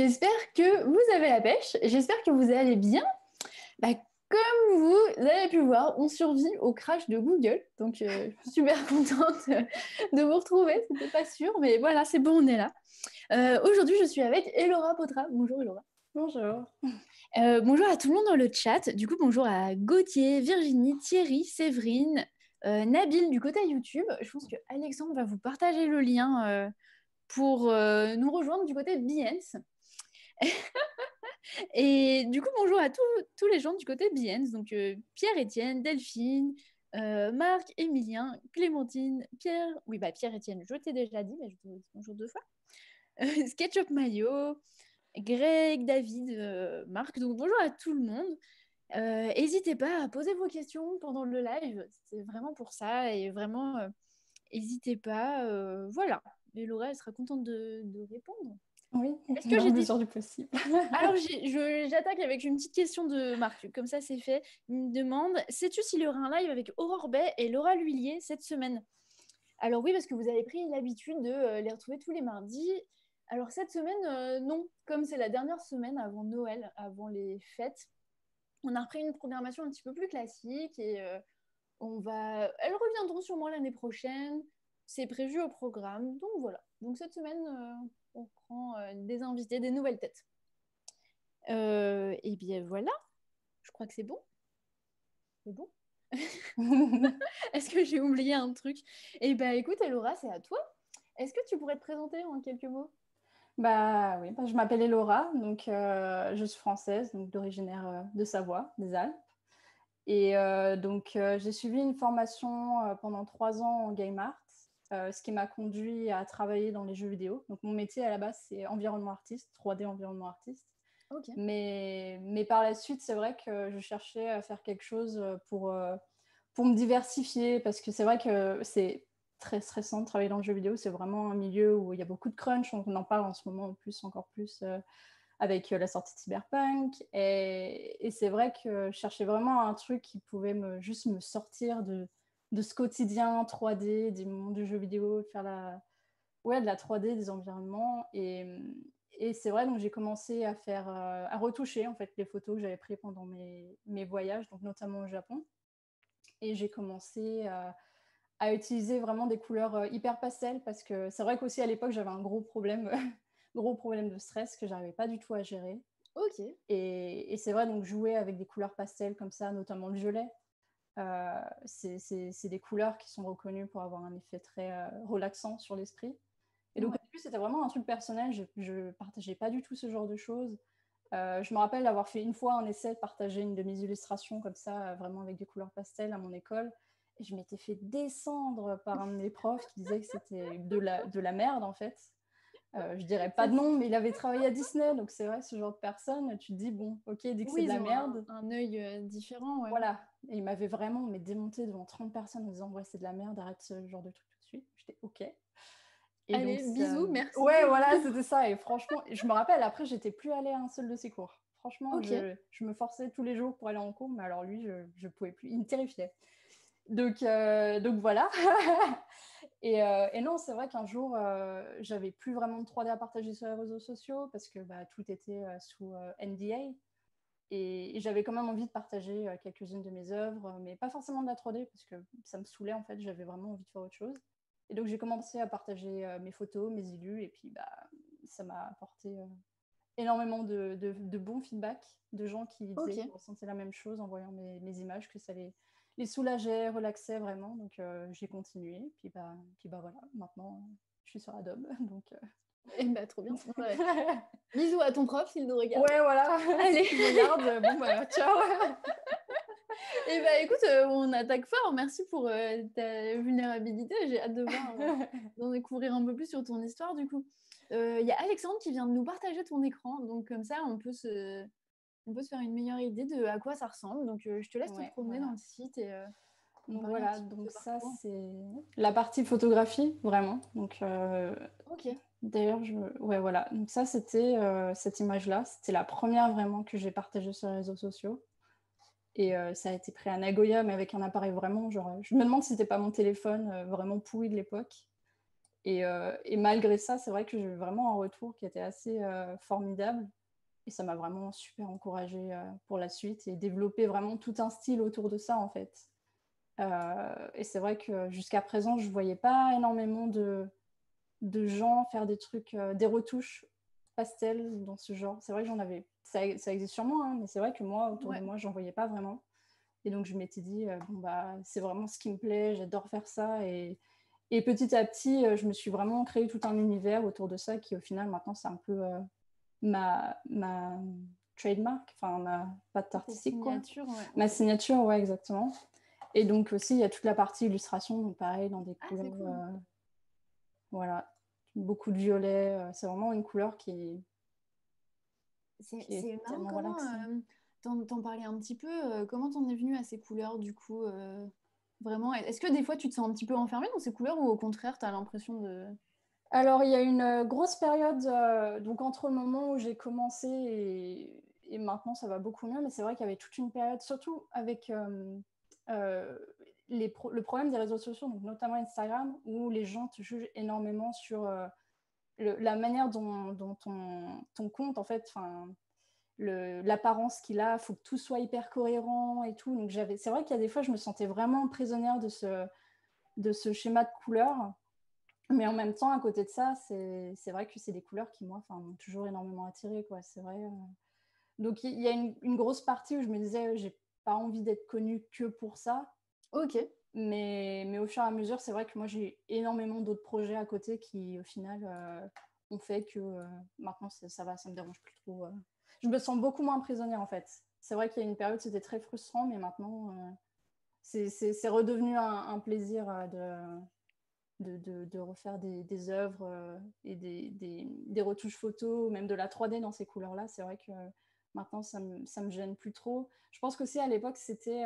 J'espère que vous avez la pêche, j'espère que vous allez bien. Bah, comme vous avez pu voir, on survit au crash de Google, donc euh, je suis super contente de vous retrouver. C'était pas sûr, mais voilà, c'est bon, on est là. Euh, aujourd'hui, je suis avec Elora Potra. Bonjour Elora. Bonjour. Euh, bonjour à tout le monde dans le chat. Du coup, bonjour à Gauthier, Virginie, Thierry, Séverine, Nabil du côté YouTube. Je pense que Alexandre va vous partager le lien pour nous rejoindre du côté de Behance. et du coup, bonjour à tous les gens du côté Behance. Donc, Pierre-Étienne, Delphine, Marc, Emilien, Clémentine, Pierre. Oui, bah Pierre-Étienne, je t'ai déjà dit, mais je te dis bonjour deux fois. Sketchup Mayo, Greg, David, Marc. Donc, bonjour à tout le monde. N'hésitez pas à poser vos questions pendant le live. C'est vraiment pour ça. Et vraiment, n'hésitez pas. voilà. Et Laura, elle sera contente de, répondre. Oui, est-ce que j'ai dit du possible Alors j'attaque avec une petite question de Marc, comme ça c'est fait. Il me demande sais-tu s'il y aura un live avec Aurore Bay et Laura Lhuillier cette semaine? Alors oui, parce que vous avez pris l'habitude de euh, les retrouver tous les mardis. Alors cette semaine, euh, non, comme c'est la dernière semaine avant Noël, avant les fêtes, on a repris une programmation un petit peu plus classique et euh, on va. Elles reviendront sûrement l'année prochaine c'est prévu au programme. Donc voilà. Donc cette semaine, euh, on prend euh, des invités, des nouvelles têtes. Euh, et bien voilà. Je crois que c'est bon. C'est bon. Est-ce que j'ai oublié un truc? Eh bien écoute, Elora, c'est à toi. Est-ce que tu pourrais te présenter en quelques mots? Bah oui, bah, je m'appelle Elora, donc je suis française, donc d'originaire de Savoie, des Alpes. Et donc j'ai suivi une formation pendant trois ans en game art euh, ce qui m'a conduit à travailler dans les jeux vidéo. Donc mon métier à la base, c'est environnement artiste, 3D environnement artiste. Mais, mais par la suite, c'est vrai que je cherchais à faire quelque chose pour, euh, pour me diversifier, parce que c'est vrai que c'est très stressant de travailler dans le jeu vidéo. C'est vraiment un milieu où il y a beaucoup de crunch. On en parle en ce moment en plus, encore plus euh, avec la sortie de Cyberpunk. Et, et c'est vrai que je cherchais vraiment un truc qui pouvait me, juste me sortir de, de ce quotidien 3D, du monde du jeu vidéo, de faire la, ouais, de la 3D, des environnements. Et, et c'est vrai, donc j'ai commencé à faire, euh, à retoucher en fait les photos que j'avais prises pendant mes, mes, voyages, donc notamment au Japon. Et j'ai commencé à, à, utiliser vraiment des couleurs euh, hyper pastel parce que c'est vrai qu'aussi à l'époque j'avais un gros problème, gros problème de stress que j'arrivais pas du tout à gérer. Ok. Et, et c'est vrai, donc jouer avec des couleurs pastel comme ça, notamment le violet, euh, c'est des couleurs qui sont reconnues pour avoir un effet très euh, relaxant sur l'esprit. Et donc, au début, c'était vraiment un truc personnel. Je ne partageais pas du tout ce genre de choses. Euh, je me rappelle d'avoir fait une fois un essai de partager une de mes illustrations comme ça, vraiment avec des couleurs pastel à mon école. Et je m'étais fait descendre par un de mes profs qui disait que c'était de la, de la merde, en fait. Euh, je dirais pas de nom, mais il avait travaillé à Disney, donc c'est vrai, ce genre de personne, tu te dis, bon, ok, dit que c'est de la merde. Un, œil euh, différent, ouais. Voilà, et il m'avait vraiment mais démonté devant 30 personnes en disant, ouais, c'est de la merde, arrête ce genre de truc tout de suite. J'étais ok. Et Allez, bisous, merci. Ouais, voilà, c'était ça. Et franchement, je me rappelle, après, j'étais plus allée à un seul de ses cours. Franchement, je, me forçais tous les jours pour aller en cours, mais alors lui, je ne pouvais plus. Il me terrifiait. Donc, euh, donc voilà. Euh, et, non, c'est vrai qu'un jour, euh, j'avais plus vraiment de 3D à partager sur les réseaux sociaux parce que bah, tout était sous NDA. Et, j'avais quand même envie de partager quelques-unes de mes œuvres, mais pas forcément de la 3D parce que ça me saoulait en fait. J'avais vraiment envie de faire autre chose. Et donc, j'ai commencé à partager mes photos, mes illus, et puis bah, ça m'a apporté énormément de, de, bons feedbacks de gens qui ressentaient la même chose en voyant mes, mes images, que ça les les soulageait, relaxait vraiment. Donc euh, j'ai continué. Puis bah, puis bah voilà, maintenant je suis sur Adobe. Donc, euh... Eh bah, trop bien. Bisous à ton prof s'il nous regarde. Ouais, voilà. Allez, regarde. Bon, bah, ciao. Et eh bah écoute, euh, on attaque fort. Merci pour euh, ta vulnérabilité. J'ai hâte de voir, d'en découvrir un peu plus sur ton histoire du coup. Il y a Alexandre qui vient de nous partager ton écran. Donc comme ça, on peut se, on peut se faire une meilleure idée de à quoi ça ressemble. Donc, euh, je te laisse te promener dans le site. Et, euh, donc voilà, donc ça c'est la partie photographie vraiment. Donc euh, ok. D'ailleurs, je ouais voilà. Donc ça c'était cette image là, c'était la première vraiment que j'ai partagée sur les réseaux sociaux. Et ça a été pris à Nagoya, mais avec un appareil vraiment genre. Je me demande si c'était pas mon téléphone vraiment pourri de l'époque. Et, et malgré ça, c'est vrai que j'ai eu vraiment un retour qui était assez formidable. Et ça m'a vraiment super encouragée pour la suite et développé vraiment tout un style autour de ça, en fait. et c'est vrai que jusqu'à présent, je voyais pas énormément de, de gens faire des trucs, des retouches pastel dans ce genre. C'est vrai que j'en avais, ça, ça, existe sûrement, hein, mais c'est vrai que moi, autour de moi, j'en voyais pas vraiment. Et donc, je m'étais dit, euh, bon, bah, c'est vraiment ce qui me plaît, j'adore faire ça. Et, et, petit à petit, euh, je me suis vraiment créé tout un univers autour de ça qui, au final, maintenant, c'est un peu euh, ma, ma trademark, enfin, ma patte artistique. Signature, quoi. Ma signature, ouais, exactement. Et donc, aussi, il y a toute la partie illustration, donc pareil, dans des ah, couleurs. Voilà, beaucoup de violet. c'est vraiment une couleur qui est. C'est marrant T'en parlais un petit peu. Euh, comment t'en es venu à ces couleurs du coup euh, Vraiment? Est-ce que des fois tu te sens un petit peu enfermée dans ces couleurs ou au contraire tu as l'impression de. Alors il y a une euh, grosse période donc entre le moment où j'ai commencé et, maintenant ça va beaucoup mieux, mais c'est vrai qu'il y avait toute une période, surtout avec le problème des réseaux sociaux, donc notamment Instagram, où les gens te jugent énormément sur la manière dont, ton, ton, compte en fait, l'apparence qu'il a, il faut que tout soit hyper cohérent et tout. Donc c'est vrai qu'il y a des fois, je me sentais vraiment prisonnière de ce, de ce schéma de couleurs. Mais en même temps, à côté de ça, c'est, vrai que c'est des couleurs qui, moi, m'ont toujours énormément attirée. C'est vrai. Euh. Donc il y, a une, une, grosse partie où je me disais, j'ai pas envie d'être connue que pour ça. Ok. Mais, mais au fur et à mesure, c'est vrai que moi, j'ai énormément d'autres projets à côté qui, au final, euh, ont fait que euh, maintenant, ça va, ça me dérange plus trop je me sens beaucoup moins prisonnière en fait. C'est vrai qu'il y a une période, c'était très frustrant, mais maintenant, euh, c'est redevenu un, plaisir euh, de, de, refaire des, des œuvres euh, et des, des, retouches photos, même de la 3D dans ces couleurs-là. C'est vrai que maintenant, ça me, ça me gêne plus trop. Je pense que à l'époque, c'était.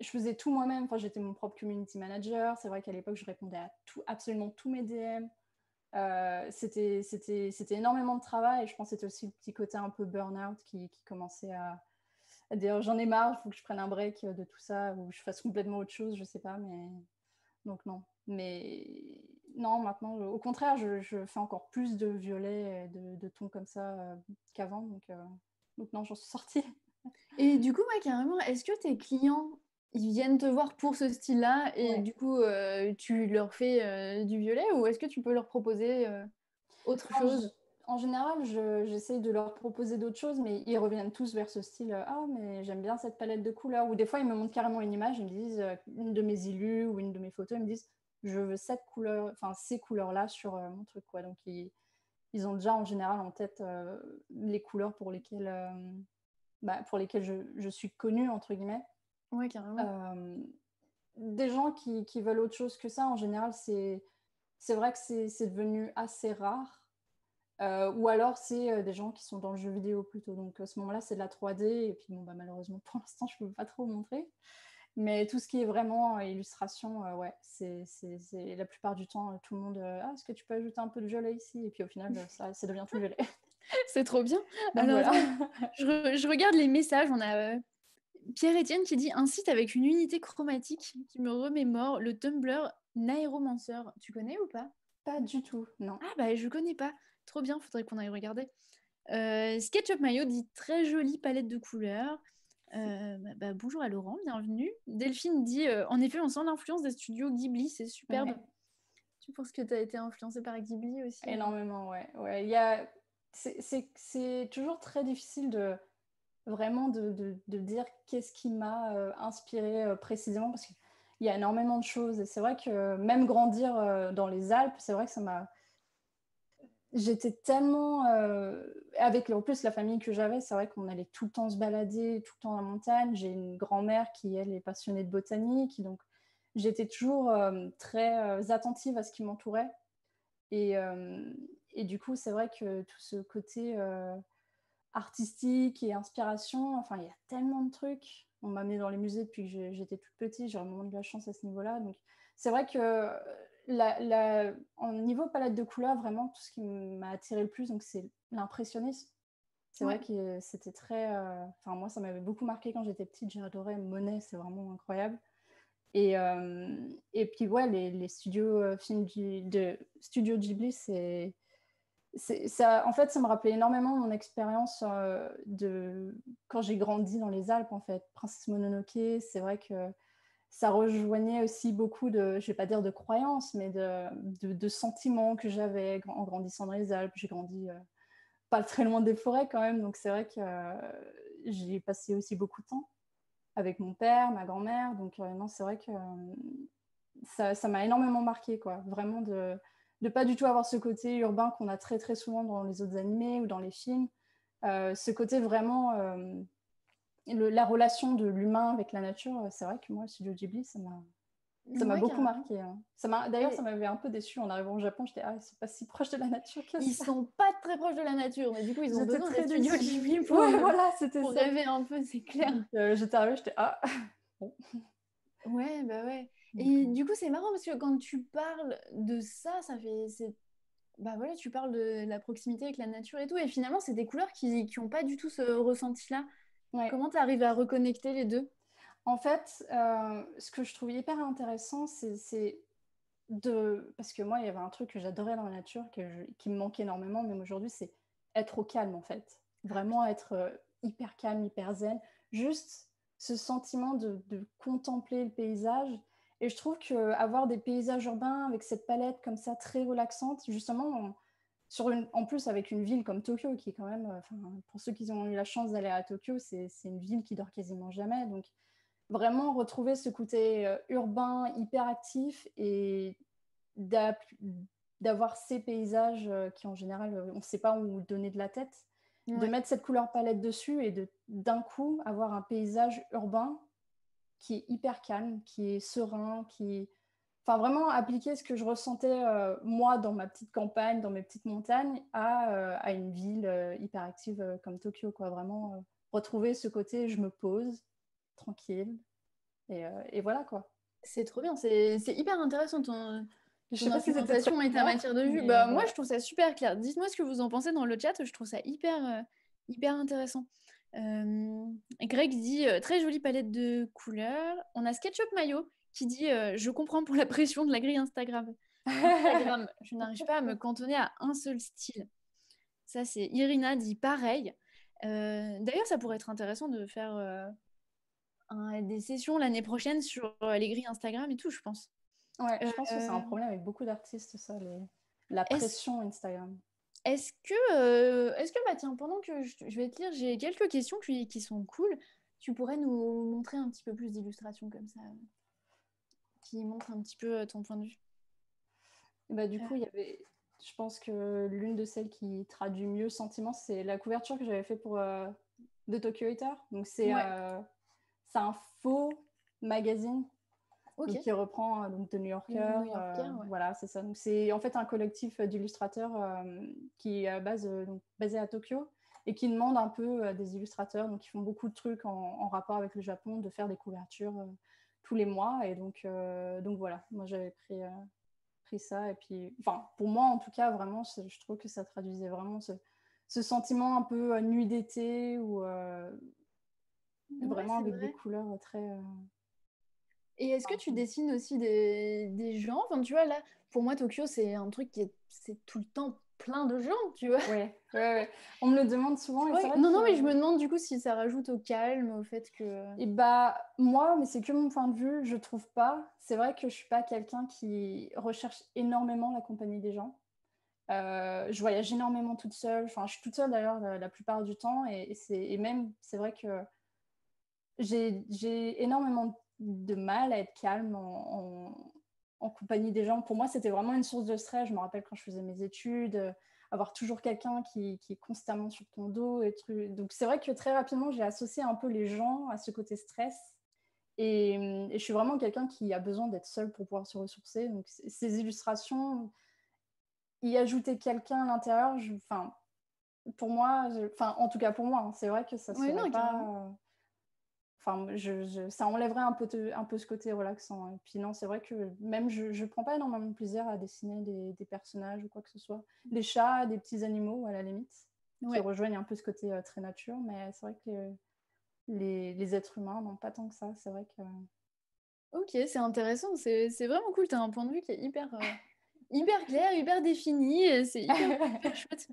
Je faisais tout moi-même. Enfin, j'étais mon propre community manager. C'est vrai qu'à l'époque, je répondais à tout, absolument tous mes DM. Euh, c'était énormément de travail je pense que c'était aussi le petit côté un peu burn-out qui, commençait à, dire j'en ai marre, il faut que je prenne un break de tout ça ou je fasse complètement autre chose, je sais pas, mais donc non. Mais non, maintenant, au contraire, je, fais encore plus de violets et de, de tons comme ça euh, qu'avant, donc, euh, donc non, j'en suis sortie. Et du coup, ouais, carrément, est-ce que tes clients ils viennent te voir pour ce style-là et du coup, euh, tu leur fais euh, du violet ou est-ce que tu peux leur proposer euh, autre chose? En général, j'essaye de leur proposer d'autres choses, mais ils reviennent tous vers ce style Ah, mais j'aime bien cette palette de couleurs. Ou des fois, ils me montrent carrément une image, ils me disent une de mes illus ou une de mes photos, ils me disent Je veux cette couleur, enfin ces couleurs-là sur mon truc. Quoi. Donc, ils, ils, ont déjà en général en tête les couleurs pour lesquelles, bah, pour lesquelles je, je suis connue, entre guillemets. Oui, carrément. des gens qui, qui, veulent autre chose que ça, en général, c'est, c'est vrai que c'est, devenu assez rare. ou alors, c'est des gens qui sont dans le jeu vidéo plutôt. Donc, à ce moment-là, c'est de la 3D. Et puis, bon, bah, malheureusement, pour l'instant, je ne peux pas trop montrer. Mais tout ce qui est vraiment illustration, ouais, c'est, c'est, la plupart du temps, tout le monde Ah, est-ce que tu peux ajouter un peu de violet ici? Et puis, au final, ça, ça devient tout violet. c'est trop bien. Alors, je, je, regarde les messages. On a Pierre-Étienne qui dit un site avec une unité chromatique qui me remémore le Tumblr Naéromancer. Tu connais ou pas? Pas du tout, non. Ah bah je connais pas. Trop bien, faudrait qu'on aille regarder. Euh, SketchUp Mayo dit très jolie palette de couleurs. Euh, bah, bah, bonjour à Laurent, bienvenue. Delphine dit euh, en effet, on sent l'influence des studios Ghibli, c'est superbe. Tu penses que tu as été influencée par Ghibli aussi Énormément, ouais. ouais. C'est toujours très difficile de vraiment de, de, dire qu'est-ce qui m'a euh, inspiré euh, précisément parce qu'il y a énormément de choses et c'est vrai que même grandir euh, dans les Alpes, c'est vrai que ça m'a j'étais tellement avec en plus la famille que j'avais, c'est vrai qu'on allait tout le temps se balader, tout le temps en montagne. J'ai une grand-mère qui elle est passionnée de botanique, donc j'étais toujours très attentive à ce qui m'entourait. Et, et, du coup, c'est vrai que tout ce côté artistique et inspiration. Enfin, il y a tellement de trucs. On m'a mis dans les musées depuis que j'étais toute petite. J'ai vraiment de la chance à ce niveau-là. Donc, c'est vrai que la, en niveau palette de couleurs, vraiment, tout ce qui m'a attiré le plus, donc c'est l'impressionnisme. C'est vrai que c'était très. Euh, enfin, moi, ça m'avait beaucoup marqué quand j'étais petite. J'ai adoré Monet, c'est vraiment incroyable. Et, et puis, ouais, les, les studios films de Studio Ghibli, c'est en fait, ça me rappelait énormément mon expérience de quand j'ai grandi dans les Alpes, en fait. Princesse Mononoke, c'est vrai que ça rejoignait aussi beaucoup de, je vais pas dire de croyances, mais de, sentiments que j'avais en grandissant dans les Alpes. J'ai grandi pas très loin des forêts quand même, donc c'est vrai que j'ai passé aussi beaucoup de temps avec mon père, ma grand-mère. Donc non, c'est vrai que ça m'a énormément marqué, quoi. Vraiment de de pas du tout avoir ce côté urbain qu'on a très très souvent dans les autres animés ou dans les films. Euh, ce côté vraiment, euh, la relation de l'humain avec la nature, euh, c'est vrai que moi, Studio Ghibli, ça m'a ça m'a beaucoup marqué. Hein. D'ailleurs, ça m'avait un peu déçu en arrivant au Japon. J'étais, ah, c'est pas si proche de la nature que Ils sont pas très proches de la nature, mais du coup, ils ont besoin très Studio Ghibli pour, voilà, pour rêver un peu, c'est clair. j'étais arrivée, j'étais, ah, Ouais, bah ouais. Et du coup, c'est marrant parce que quand tu parles de ça, ça fait. Bah voilà, tu parles de la proximité avec la nature et tout. Et finalement, c'est des couleurs qui n'ont pas du tout ce ressenti-là. Comment tu arrives à reconnecter les deux? En fait, euh, ce que je trouve hyper intéressant, c'est de. Parce que moi, il y avait un truc que j'adorais dans la nature, qui me manquait énormément, même aujourd'hui, c'est être au calme, en fait. Vraiment être euh, hyper calme, hyper zen. Juste ce sentiment de, de contempler le paysage et je trouve qu'avoir des paysages urbains avec cette palette comme ça très relaxante, justement, sur une, en plus avec une ville comme Tokyo, qui est quand même, pour ceux qui ont eu la chance d'aller à Tokyo, c'est une ville qui dort quasiment jamais. Donc, vraiment retrouver ce côté euh, urbain, hyper actif et d'avoir ces paysages euh, qui, en général, euh, on ne sait pas où donner de la tête, de mettre cette couleur palette dessus et d'un coup avoir un paysage urbain qui est hyper calme, qui est serein, qui... Enfin, vraiment appliquer ce que je ressentais, euh, moi, dans ma petite campagne, dans mes petites montagnes, à, euh, à une ville euh, hyper active comme Tokyo, quoi. Vraiment retrouver ce côté, je me pose, tranquille, et, et voilà, quoi. C'est trop bien, c'est hyper intéressant ton... Je sais pas si sensation et ta matière de vue. Bah, Moi, je trouve ça super clair. Dites-moi ce que vous en pensez dans le chat. Je trouve ça hyper, hyper intéressant. Euh, Greg dit euh, très jolie palette de couleurs. On a SketchUp Mayo qui dit euh, je comprends pour la pression de la grille Instagram. Instagram je n'arrive pas à me cantonner à un seul style. Ça c'est Irina dit pareil. D'ailleurs ça pourrait être intéressant de faire des sessions l'année prochaine sur les grilles Instagram et tout je pense. Ouais, je pense que c'est un problème avec beaucoup d'artistes ça, la pression Instagram. Est-ce que, euh, est-ce que bah, tiens, pendant que je, vais te lire, j'ai quelques questions qui, qui, sont cool. Tu pourrais nous montrer un petit peu plus d'illustrations comme ça, qui montrent un petit peu euh, ton point de vue? Bah, du coup, il y avait, je pense que l'une de celles qui traduit mieux le sentiment, c'est la couverture que j'avais fait pour euh, The Tokyo Eater. Donc, c'est un faux magazine qui reprend euh, donc de New Yorker. Euh, voilà, c'est ça. c'est en fait un collectif euh, d'illustrateurs qui est base, donc, basé à Tokyo et qui demande un peu des illustrateurs, donc qui font beaucoup de trucs en, rapport avec le Japon, de faire des couvertures tous les mois. Et donc, donc voilà, moi j'avais pris, pris ça. Et puis, enfin, pour moi en tout cas, vraiment, je trouve que ça traduisait vraiment ce, ce sentiment un peu nuit d'été ou vraiment avec des couleurs très et est-ce que tu dessines aussi des, des gens? Enfin, tu vois, là, pour moi, Tokyo, c'est un truc qui est c'est tout le temps plein de gens, tu vois. Ouais, ouais, ouais. On me le demande souvent. Et non, non, mais je me demande du coup si ça rajoute au calme, au fait que. Et bah, moi, mais c'est que mon point de vue, je trouve pas. C'est vrai que je suis pas quelqu'un qui recherche énormément la compagnie des gens. Euh, je voyage énormément toute seule. Enfin, je suis toute seule d'ailleurs la, plupart du temps. Et, c'est, et même, c'est vrai que j'ai, j'ai énormément de mal à être calme en, compagnie des gens. Pour moi, c'était vraiment une source de stress. Je me rappelle quand je faisais mes études, euh, avoir toujours quelqu'un qui, est constamment sur ton dos. Et Donc, c'est vrai que très rapidement, j'ai associé un peu les gens à ce côté stress. Et, je suis vraiment quelqu'un qui a besoin d'être seul pour pouvoir se ressourcer. Donc, ces illustrations, y ajouter quelqu'un à l'intérieur, enfin, pour moi, enfin, en tout cas pour moi, hein, c'est vrai que ça ne serait pas enfin, je, ça enlèverait un peu, un peu ce côté relaxant. Et puis non, c'est vrai que même je ne prends pas énormément de plaisir à dessiner des, personnages ou quoi que ce soit. Des chats, des petits animaux à la limite, qui rejoignent un peu ce côté euh, très nature. Mais c'est vrai que les, les, êtres humains n'ont pas tant que ça. C'est vrai que Ok, c'est intéressant, c'est vraiment cool. Tu as un point de vue qui est hyper, hyper clair, hyper défini. C'est hyper, chouette.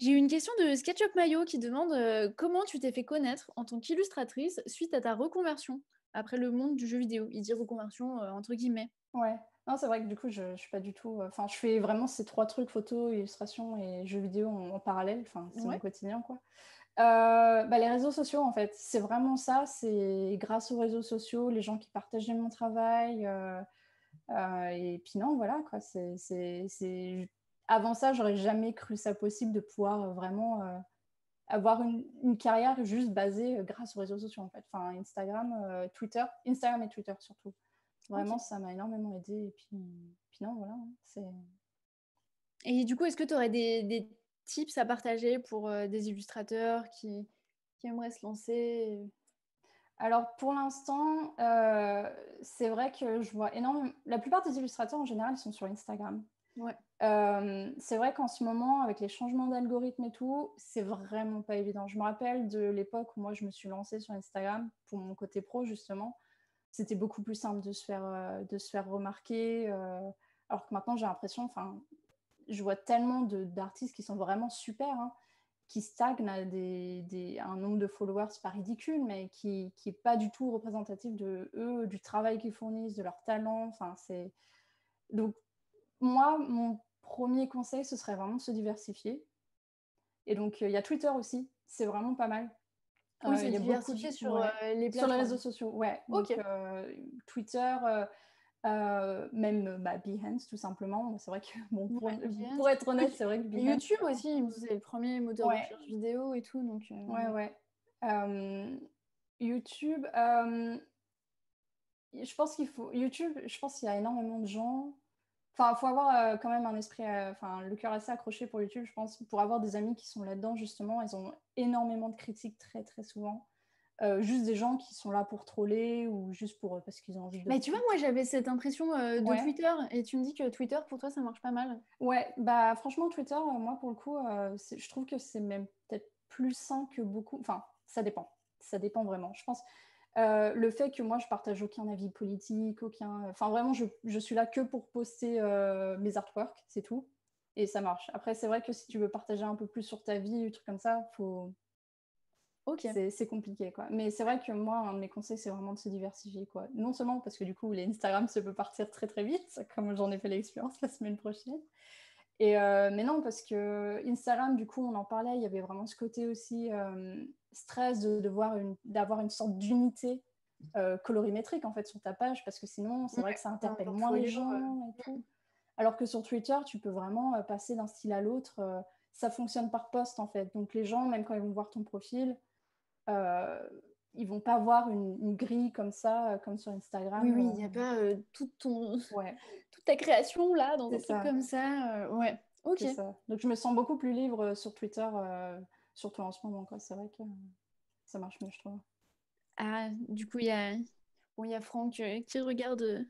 J'ai eu une question de SketchUp Mayo qui demande comment tu t'es fait connaître en tant qu'illustratrice suite à ta reconversion après le monde du jeu vidéo? Il dit reconversion entre guillemets. Ouais. Non, c'est vrai que du coup, je, je suis pas du tout. Enfin, je fais vraiment ces trois trucs photo, illustration et jeux vidéo en, parallèle. Enfin, c'est mon quotidien, quoi. Euh, bah, les réseaux sociaux, en fait, c'est vraiment ça. C'est grâce aux réseaux sociaux, les gens qui partageaient mon travail. Euh, euh, et puis non, voilà, quoi. C'est, Avant ça, j'aurais jamais cru ça possible de pouvoir vraiment avoir une, une, carrière juste basée grâce aux réseaux sociaux, en fait. Enfin, Instagram, Twitter, Instagram et Twitter surtout. Vraiment, ça m'a énormément aidé. Et puis, puis non, voilà. C'est... Et du coup, est-ce que tu aurais des, des, tips à partager pour euh, des illustrateurs qui, qui, aimeraient se lancer? Alors pour l'instant, euh, c'est vrai que je vois énormément. La plupart des illustrateurs en général sont sur Instagram. Ouais. Euh, c'est vrai qu'en ce moment, avec les changements d'algorithme et tout, c'est vraiment pas évident. Je me rappelle de l'époque où moi je me suis lancée sur Instagram pour mon côté pro justement c'était beaucoup plus simple de se faire, euh, de se faire remarquer. Alors que maintenant, j'ai l'impression, enfin, je vois tellement d'artistes qui sont vraiment super, hein, qui stagnent à des, un nombre de followers pas ridicule, mais qui n'est pas du tout représentatif de eux, du travail qu'ils fournissent, de leur talent. Enfin, c'est... Donc, moi, mon premier conseil, ce serait vraiment de se diversifier. Et donc, il y a Twitter aussi, c'est vraiment pas mal. Oui, a beaucoup de... sur euh, les Sur les réseaux sociaux, ouais. Donc, euh, Twitter, euh, même bah, Behance, tout simplement. C'est vrai que, bon, pour, être honnête, c'est vrai que Behance... YouTube aussi, c'est le premier moteur de recherche vidéo et tout. Donc, Ouais, ouais. YouTube, je pense qu'il faut... YouTube, je pense qu'il y a énormément de gens Enfin, il faut avoir euh, quand même un esprit, euh, enfin, le cœur assez accroché pour YouTube, je pense, pour avoir des amis qui sont là-dedans, justement. Ils ont énormément de critiques très, très souvent. Euh, juste des gens qui sont là pour troller ou juste pour parce qu'ils ont envie de. Mais tu vois, moi j'avais cette impression de Twitter et tu me dis que Twitter pour toi ça marche pas mal. Ouais, bah franchement, Twitter, moi pour le coup, je trouve que c'est même peut-être plus sain que beaucoup. Enfin, ça dépend. Ça dépend vraiment. Je pense euh, le fait que moi, je partage aucun avis politique, aucun... Enfin, vraiment, je, je suis là que pour poster euh, mes artworks, c'est tout. Et ça marche. Après, c'est vrai que si tu veux partager un peu plus sur ta vie, un truc comme ça, faut... C'est compliqué, quoi. Mais c'est vrai que moi, un de mes conseils, c'est vraiment de se diversifier, quoi. Non seulement parce que du coup, les Instagram, ça peut partir très très vite, comme j'en ai fait l'expérience la semaine prochaine. Et euh, mais non, parce que Instagram, du coup, on en parlait, il y avait vraiment ce côté aussi stress de d'avoir une, une sorte d'unité euh, colorimétrique en fait sur ta page parce que sinon c'est vrai que ça interpelle moins les gens et tout. Alors que sur Twitter, tu peux vraiment euh, passer d'un style à l'autre. Euh, ça fonctionne par poste en fait. Donc les gens, même quand ils vont voir ton profil, ils vont pas voir une, grille comme ça, comme sur Instagram. Oui, oui, il n'y a pas toute, ton... toute ta création là dans un truc comme ça. ouais, ok. Donc je me sens beaucoup plus libre sur Twitter surtout en ce moment. C'est vrai que ça marche mieux, je trouve. Ah, du coup, il y a, bon, y a Franck euh, qui regarde euh,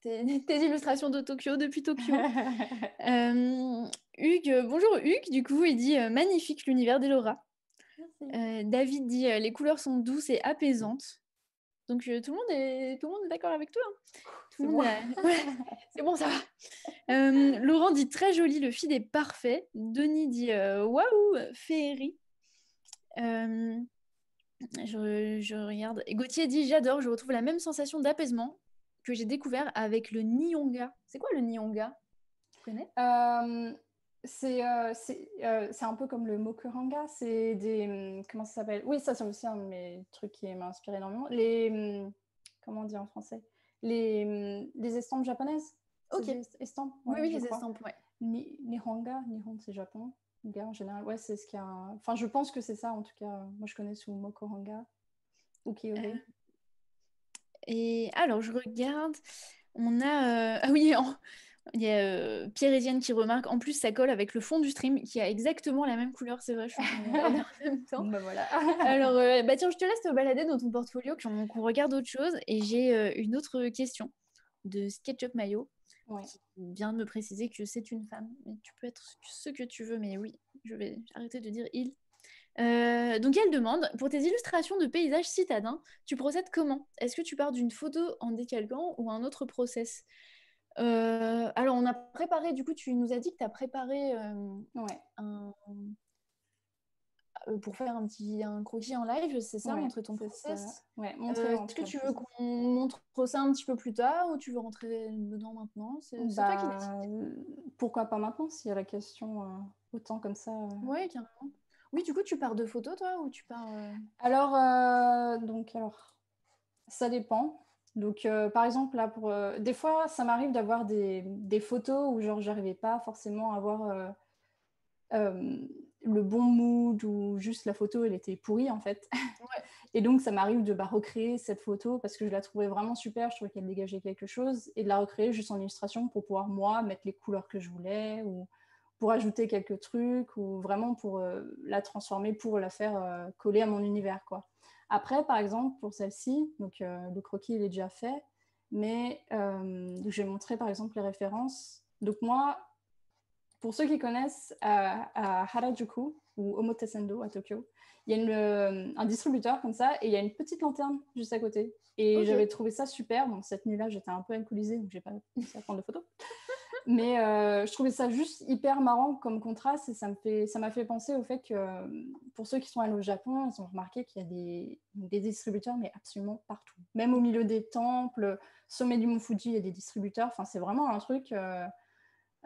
tes, illustrations de Tokyo depuis Tokyo. Euh, Hugues, bonjour Hugues, du coup, il dit magnifique l'univers d'Elora. David dit les couleurs sont douces et apaisantes. Donc tout le monde est, tout le monde est d'accord avec toi. Hein. C'est bon. bon, ça va. Laurent dit très joli, le feed est parfait. Denis dit waouh, féerie. Euh, je, regarde. Et Gauthier dit J'adore, je retrouve la même sensation d'apaisement que j'ai découvert avec le Nihonga. C'est quoi le Nihonga? Tu connais? Euh, euh, C'est un peu comme le Mokuranga. C'est des. Hum, comment ça s'appelle? Oui, ça, c'est aussi un de mes trucs qui m'a inspiré énormément. Les. Hum, comment on dit en français? Les, hum, les estampes japonaises. Ok. Estampes Oui, oui, les estampes, ouais. Nihonga, Nihon, c'est Japon en général. Ouais, c'est ce qu'il y a. Enfin, je pense que c'est ça en tout cas. Moi, je connais sous Mokohanga ou. Euh, et alors, je regarde. On a. Euh, ah oui, il y a euh, Pierre-Étienne qui remarque. En plus, ça colle avec le fond du stream qui a exactement la même couleur. C'est vrai, je suis en même temps. Bah, voilà. alors, bah tiens, je te laisse te balader dans ton portfolio qu'on regarde autre chose. Et j'ai une autre question de SketchUp Mayo qui vient de me préciser que c'est une femme. Mais tu peux être ce que tu veux, mais oui, je vais arrêter de dire il. Euh, donc elle demande, pour tes illustrations de paysages citadins, tu procèdes comment? Est-ce que tu pars d'une photo en décalquant ou un autre process? Euh, Alors on a préparé, du coup tu nous as dit que tu as préparé ouais. un, pour faire un petit un croquis en live, c'est ça, montrer ton process? Ouais, Est-ce que tu veux qu'on montre ça un petit peu plus tard ou tu veux rentrer dedans maintenant? C'est toi qui bah, décides. Pourquoi pas maintenant s'il y a la question autant comme ça Oui, carrément. Oui, du coup, tu pars de photos, toi, ou tu pars... Euh? Alors, euh, donc, alors, ça dépend. Donc, euh, par exemple, là, pour, des fois, ça m'arrive d'avoir des, des, photos où, genre, j'arrivais pas forcément à avoir le bon mood ou juste la photo, elle était pourrie, en fait. et donc, ça m'arrive de bah, recréer cette photo parce que je la trouvais vraiment super, je trouvais qu'elle dégageait quelque chose, et de la recréer juste en illustration pour pouvoir, moi, mettre les couleurs que je voulais ou pour ajouter quelques trucs ou vraiment pour euh, la transformer, pour la faire euh, coller à mon univers. Quoi. Après, par exemple, pour celle-ci, donc euh, le croquis il est déjà fait, mais je vais montrer par exemple les références. Donc moi, pour ceux qui connaissent, à, Harajuku ou Omotesendo à Tokyo, il y a un distributeur comme ça et il y a une petite lanterne juste à côté. Et j'avais trouvé ça super. Bon, cette nuit-là, j'étais un peu alcoolisée, donc j'ai pas réussi à prendre de photos. Mais euh, je trouvais ça juste hyper marrant comme contraste et ça m'a fait, fait penser au fait que pour ceux qui sont allés au Japon, ils ont remarqué qu'il y a des, distributeurs, mais absolument partout. Même au milieu des temples, sommet du Mont Fuji, il y a des distributeurs. Enfin, c'est vraiment un truc, euh,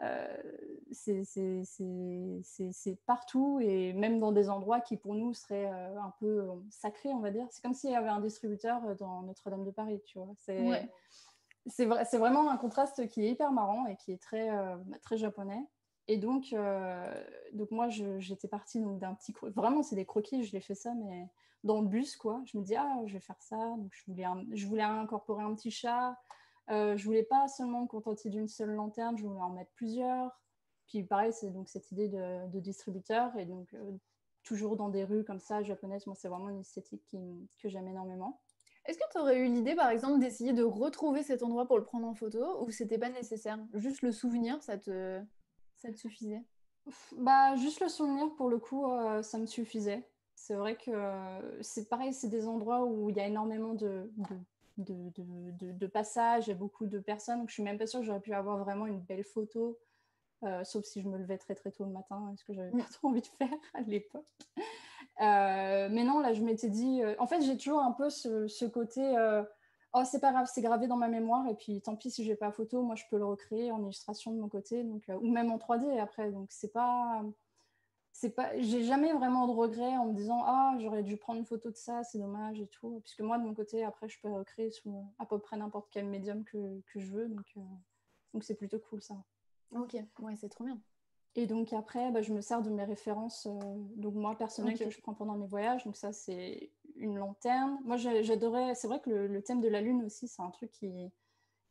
euh, c'est partout et même dans des endroits qui pour nous seraient un peu sacrés, on va dire. C'est comme s'il y avait un distributeur dans Notre-Dame de Paris, tu vois. C'est vraiment un contraste qui est hyper marrant et qui est très, euh, très japonais. Et donc, euh, donc moi, j'étais partie d'un petit... Vraiment, c'est des croquis, je l'ai fait ça, mais dans le bus, quoi. Je me dis, ah, je vais faire ça. Donc, je voulais, je voulais incorporer un petit chat. Euh, je voulais pas seulement me contenter d'une seule lanterne, je voulais en mettre plusieurs. Puis pareil, c'est donc cette idée de, distributeur. Et donc, euh, toujours dans des rues comme ça, japonaises, moi, c'est vraiment une esthétique que j'aime énormément. Est-ce que tu aurais eu l'idée, par exemple, d'essayer de retrouver cet endroit pour le prendre en photo ou c'était pas nécessaire? Juste le souvenir, ça te, ça te suffisait? Bah, juste le souvenir, pour le coup, euh, ça me suffisait. C'est vrai que c'est pareil, c'est des endroits où il y a énormément de, de, de, de, passages et beaucoup de personnes. Donc, je suis même pas sûre que j'aurais pu avoir vraiment une belle photo. Euh, sauf si je me levais très très tôt le matin, ce que j'avais pas trop envie de faire à l'époque. Euh, mais non, là, je m'étais dit. Euh, en fait, j'ai toujours un peu ce, côté. Euh, oh, c'est pas grave, c'est gravé dans ma mémoire. Et puis, tant pis si j'ai pas photo, moi, je peux le recréer en illustration de mon côté. Donc, ou même en 3D après. Donc, c'est pas. C'est pas, j'ai jamais vraiment de regrets en me disant ah j'aurais dû prendre une photo de ça, c'est dommage et tout. Puisque moi de mon côté après je peux recréer à peu près n'importe quel médium que, que je veux. Donc donc c'est plutôt cool ça. Ok, ouais c'est trop bien. Et donc après, bah, je me sers de mes références, euh, donc moi personnelles que je prends pendant mes voyages. Donc ça, c'est une lanterne. Moi, j'adorais. C'est vrai que le, thème de la lune aussi, c'est un truc qui,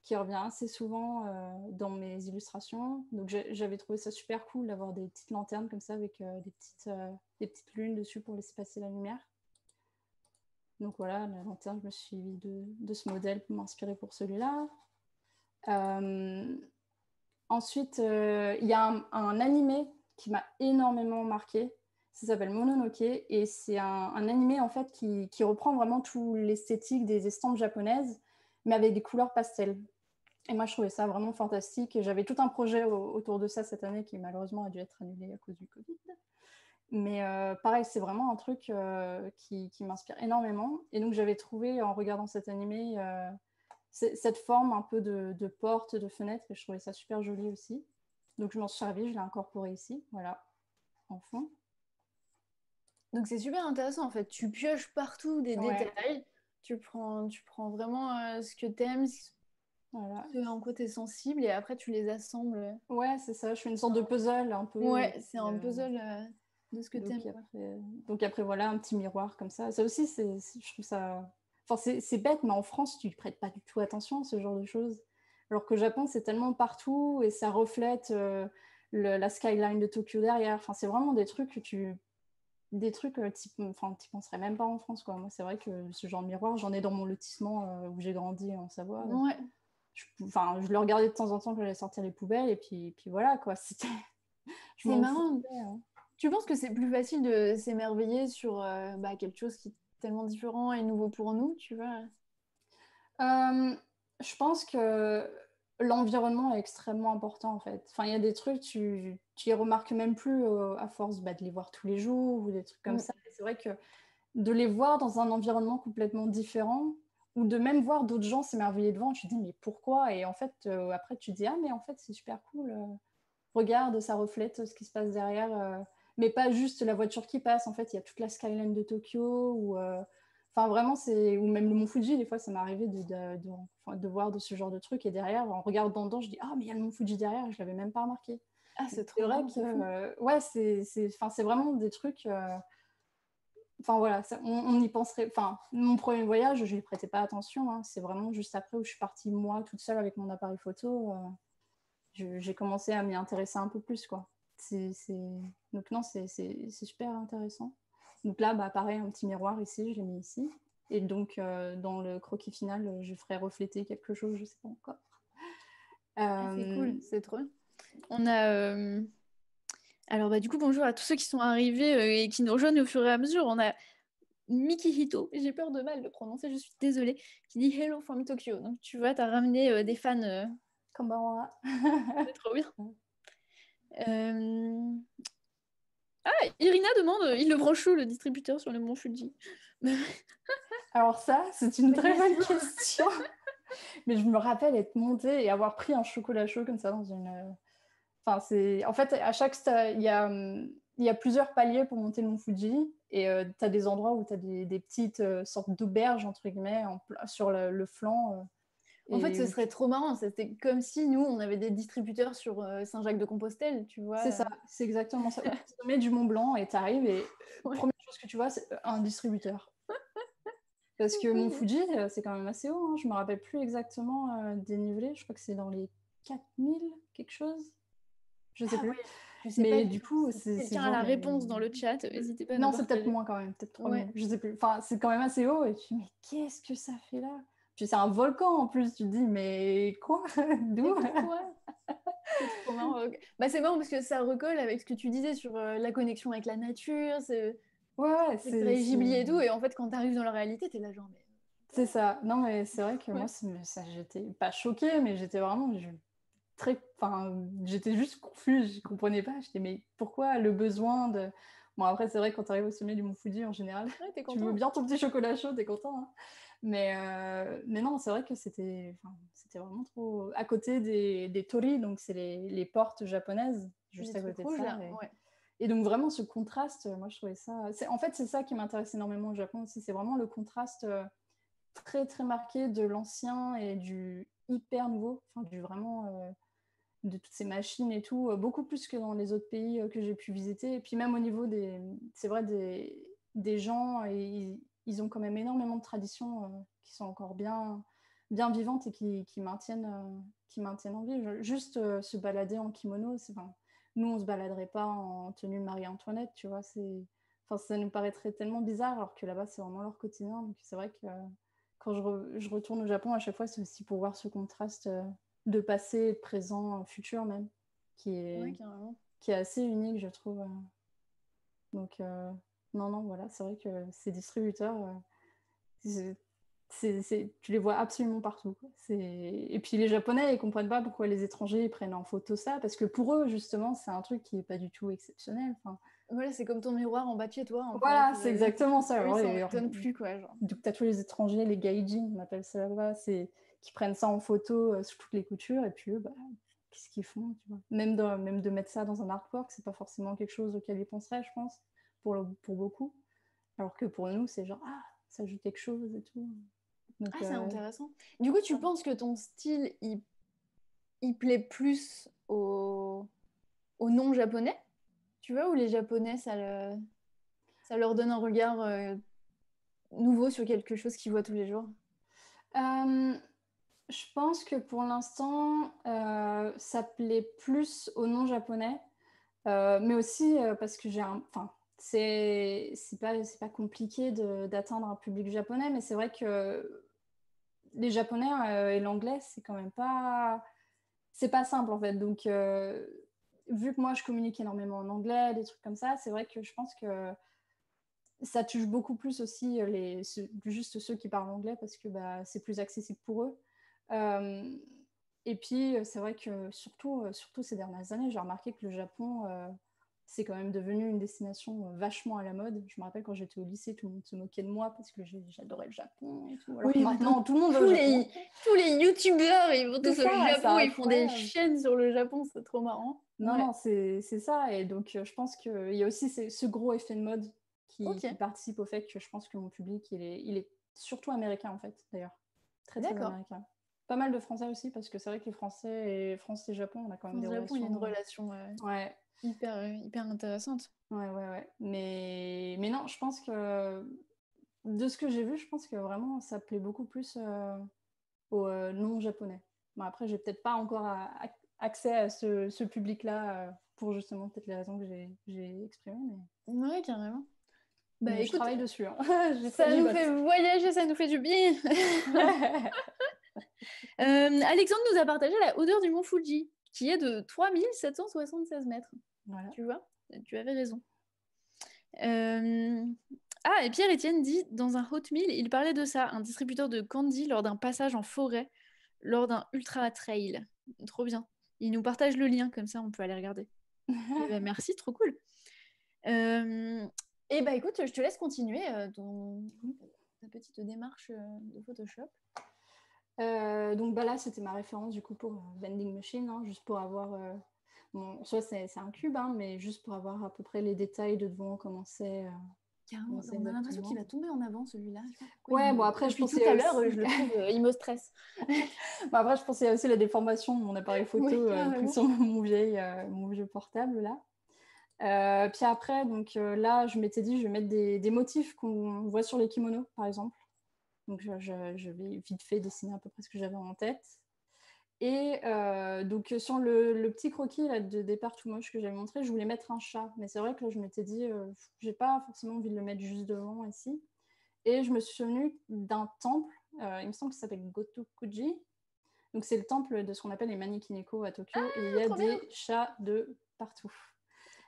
qui revient assez souvent euh, dans mes illustrations. Donc j'avais trouvé ça super cool d'avoir des petites lanternes comme ça avec euh, des, petites, des petites lunes dessus pour laisser passer la lumière. Donc voilà, la lanterne, je me suis de, de ce modèle pour m'inspirer pour celui-là. Ensuite, euh, il y a un, animé qui m'a énormément marqué. Ça s'appelle Mononoke et c'est un, animé en fait qui, reprend vraiment tout l'esthétique des estampes japonaises, mais avec des couleurs pastel. Et moi, je trouvais ça vraiment fantastique. J'avais tout un projet autour de ça cette année qui malheureusement a dû être annulé à cause du Covid. Mais euh, pareil, c'est vraiment un truc euh, qui, qui m'inspire énormément. Et donc, j'avais trouvé en regardant cet animé cette forme un peu de, porte, de fenêtre, et je trouvais ça super joli aussi. Donc je m'en suis servi, je l'ai incorporé ici, voilà, en fond. Donc c'est super intéressant en fait, tu pioches partout des détails, tu prends, tu prends vraiment euh, ce que tu aimes, voilà. ce en quoi tu es sensible, et après tu les assembles. Ouais, c'est ça, je fais une sorte de puzzle un peu. Ouais, c'est un euh, puzzle euh, de ce que tu aimes. Donc après, voilà, un petit miroir comme ça. Ça aussi, je trouve ça Enfin, c'est bête, mais en France, tu ne prêtes pas du tout attention à ce genre de choses. Alors qu'au Japon, c'est tellement partout et ça reflète euh, la skyline de Tokyo derrière. Enfin, c'est vraiment des trucs que tu. Des trucs, euh, type... enfin, tu penserais même pas en France. Quoi. Moi, c'est vrai que ce genre de miroir, j'en ai dans mon lotissement euh, où j'ai grandi en Savoie. Ouais. Je, enfin, je le regardais de temps en temps quand j'allais sortir les poubelles et puis, puis voilà, quoi. C'était. C'est marrant. Hein Tu penses que c'est plus facile de s'émerveiller sur bah, quelque chose qui tellement différent et nouveau pour nous, tu vois Je pense que l'environnement est extrêmement important en fait. Enfin, il y a des trucs, tu, tu les remarques même plus à force bah, de les voir tous les jours ou des trucs comme mm. ça. C'est vrai que de les voir dans un environnement complètement différent ou de même voir d'autres gens s'émerveiller devant, tu te dis mais pourquoi? Et en fait, euh, après tu te dis ah mais en fait c'est super cool. Euh, regarde, ça reflète ce qui se passe derrière. Euh, mais pas juste la voiture qui passe. En fait, il y a toute la skyline de Tokyo ou Enfin, vraiment, c'est. Ou même le Mont Fuji, des fois, ça m'est arrivé de, de, de, voir de ce genre de trucs. Et derrière, en regardant dedans, je dis Ah, mais il y a le Mont Fuji derrière, je ne l'avais même pas remarqué. Ah, c'est trop vrai que. ouais, c'est vraiment des trucs. Enfin voilà, on, y penserait. Enfin, mon premier voyage, je n'y prêtais pas attention. Hein. C'est vraiment juste après où je suis partie moi toute seule avec mon appareil photo. Euh, j'ai commencé à m'y intéresser un peu plus quoi. Donc non, c'est super intéressant. Donc là, bah, pareil, un petit miroir ici, je l'ai mis ici. Et donc euh, dans le croquis final, je ferai refléter quelque chose, je ne sais pas encore. Ah, c'est cool, euh, c'est trop. On a alors, bah, du coup, bonjour à tous ceux qui sont arrivés euh, et qui nous rejoignent au fur et à mesure. On a Mikihito, j'ai peur de mal le prononcer, je suis désolée, qui dit Hello from Tokyo. Donc, tu vois, tu as ramené euh, des fans. Euh... Comment C'est trop bien. Euh, ah, Irina demande il le branche où le distributeur sur le mont Fuji Alors, ça, c'est une très bonne question. Mais je me rappelle être montée et avoir pris un chocolat chaud comme ça dans une Enfin, c'est... En fait, à chaque il y a, il y a plusieurs paliers pour monter le mont Fuji. Et euh, tu as des endroits où tu as des, des petites euh, sortes d'auberges, entre guillemets, en, sur le, flanc. Euh. en fait, ce serait trop marrant. C'était comme si nous, on avait des distributeurs sur Saint-Jacques-de-Compostelle, tu vois. C'est ça, c'est exactement ça. tu mets du Mont Blanc et tu arrives et la première chose que tu vois, c'est un distributeur. Parce que Mont Fuji, c'est quand même assez haut. Hein. Je me rappelle plus exactement dénivelé. Je crois que c'est dans les 4000, quelque chose. Je sais ah plus. mais du coup, c'est. Quelqu'un a la réponse dans le chat, n'hésitez pas. Non, c'est peut-être moins quand même, peut-être ouais. Je sais plus. Enfin, c'est quand même assez haut et tu dis, mais qu'est-ce que ça fait là? Puis c'est un volcan en plus, tu te dis, mais quoi? D'où? C'est trop marrant. Bah, c'est marrant parce que ça recolle avec ce que tu disais sur euh, la connexion avec la nature. C'est ouais, c'est gibier et tout. Et en fait, quand tu arrives dans la réalité, tu es là genre. Mais... C'est ça. Non, mais c'est vrai que moi, ça, j'étais pas choquée, mais j'étais vraiment très. Enfin, j'étais juste confuse, je comprenais pas. J'étais, mais pourquoi le besoin de. Bon, après, c'est vrai, quand tu arrives au sommet du Mont Fuji, en général, tu veux bien ton petit chocolat chaud, t'es content. Hein. Mais, euh, mais non, c'est vrai que c'était c'était vraiment trop. À côté des, des tori, donc c'est les, les, portes japonaises, juste à côté de ça. Et... donc, vraiment, ce contraste, moi, je trouvais ça. En fait, c'est ça qui m'intéresse énormément au Japon aussi. C'est vraiment le contraste euh, très, très marqué de l'ancien et du hyper nouveau. Enfin, du vraiment. Euh, de toutes ces machines et tout, beaucoup plus que dans les autres pays que j'ai pu visiter. Et puis même au niveau des, c'est vrai, des, des gens, ils, ils, ont quand même énormément de traditions euh, qui sont encore bien, bien vivantes et qui, qui maintiennent, qui maintiennent en vie. Juste se balader en kimono, enfin, nous, on se baladerait pas en tenue Marie-Antoinette, tu vois. Enfin, ça nous paraîtrait tellement bizarre, alors que là-bas, c'est vraiment leur quotidien. Donc c'est vrai que quand je, je, retourne au Japon, à chaque fois, c'est aussi pour voir ce contraste de passé, présent, futur même, qui est, qui est assez unique, je trouve. Euh. Donc, euh, non, non, voilà, c'est vrai que ces distributeurs, euh, c'est, tu les vois absolument partout. Et puis les Japonais, ils comprennent pas pourquoi les étrangers prennent en photo ça, parce que pour eux, justement, c'est un truc qui est pas du tout exceptionnel. Enfin, voilà, c'est comme ton miroir en bas de chez toi. voilà, c'est exactement ça. Oui, ça plus, quoi. Genre. Donc, tu as tous les étrangers, les gaijin, on appelle ça là-bas. Qui prennent ça en photo euh, sous toutes les coutures et puis eux, bah, qu'est-ce qu'ils font tu vois? Même, de, même de mettre ça dans un artwork, c'est pas forcément quelque chose auquel ils penseraient, je pense, pour, pour beaucoup. Alors que pour nous, c'est genre, ah, ça ajoute quelque chose et tout. ah, c'est euh, intéressant. Du coup, tu penses que ton style, il, il plaît plus aux, aux non-japonais Tu vois, ou les japonais, ça, le... ça leur donne un regard euh, nouveau sur quelque chose qu'ils voient tous les jours? Je pense que pour l'instant, euh, ça plaît plus aux non-japonais, euh, mais aussi euh, parce que j'ai un. Enfin, c'est pas, pas compliqué d'atteindre un public japonais, mais c'est vrai que les japonais et l'anglais, c'est quand même pas. C'est pas simple en fait. Donc, vu que moi, je communique énormément en anglais, des trucs comme ça, c'est vrai que je pense que ça touche beaucoup plus aussi les, juste ceux qui parlent anglais parce que bah, c'est plus accessible pour eux. et puis, c'est vrai que surtout, surtout ces dernières années, j'ai remarqué que le Japon c'est quand même devenu une destination euh, vachement à la mode. Je me rappelle quand j'étais au lycée, tout le monde se moquait de moi parce que j'adorais le Japon et tout. oui, maintenant, tout le monde tous les, tous les youtubeurs, ils vont tous au Japon, ils font des chaînes sur le Japon, c'est trop marrant. Non, non, c'est ça. Et donc, euh, je pense qu'il y a aussi ce gros effet de mode qui, participe au fait que je pense que mon public, il est, il est surtout américain, en fait, d'ailleurs. Très, très américain. Pas mal de Français aussi, parce que c'est vrai que les Français et France et Japon, on a quand même des relations. il y a une relation. ouais Hyper, euh, hyper intéressante. Ouais, ouais, ouais. Mais, mais non, je pense que de ce que j'ai vu, je pense que vraiment ça plaît beaucoup plus euh, aux euh, non-japonais. Bon, après, j'ai peut-être pas encore accès à ce, ce public-là pour justement peut-être les raisons que j'ai exprimées. Mais... Ouais, carrément. Bah, écoute, je travaille dessus. Hein. ça nous fait voyager, ça nous fait du bien. Alexandre nous a partagé la odeur du mont Fuji, qui est de 3776 mètres. Tu vois, tu avais raison. Euh, ah, et Pierre-Étienne dit dans un hot meal, il parlait de ça, un distributeur de candy lors d'un passage en forêt, lors d'un ultra trail. Trop bien. Il nous partage le lien, comme ça on peut aller regarder. Eh ben, merci, trop cool. Euh, et bah écoute, je te laisse continuer euh, ton, ta petite démarche de Photoshop. donc bah là, c'était ma référence du coup pour Vending Machine, hein, juste pour avoir Bon, soit c'est un cube, hein, mais juste pour avoir à peu près les détails de devant, comment c'est. Euh, on a l'impression qu'il va tomber en avant celui-là. Ouais, bon après je pensais tout à l'heure, je le trouve, euh, il me stresse. bon, après je pensais aussi à la déformation de mon appareil photo euh, sur mon vieil, mon vieux portable là. puis après, donc là, je m'étais dit, je vais mettre des, des motifs qu'on voit sur les kimonos, par exemple. Donc je, je, vais vite fait dessiner à peu près ce que j'avais en tête. Et euh, donc, sur le, petit croquis là, de départ tout moche que j'avais montré, je voulais mettre un chat. Mais c'est vrai que je m'étais dit, euh, j'ai pas forcément envie de le mettre juste devant ici. Et je me suis souvenue d'un temple, euh, il me semble que ça s'appelle Gotokuji. Donc, c'est le temple de ce qu'on appelle les Manikineko à Tokyo. et il y a ah, des chats de partout.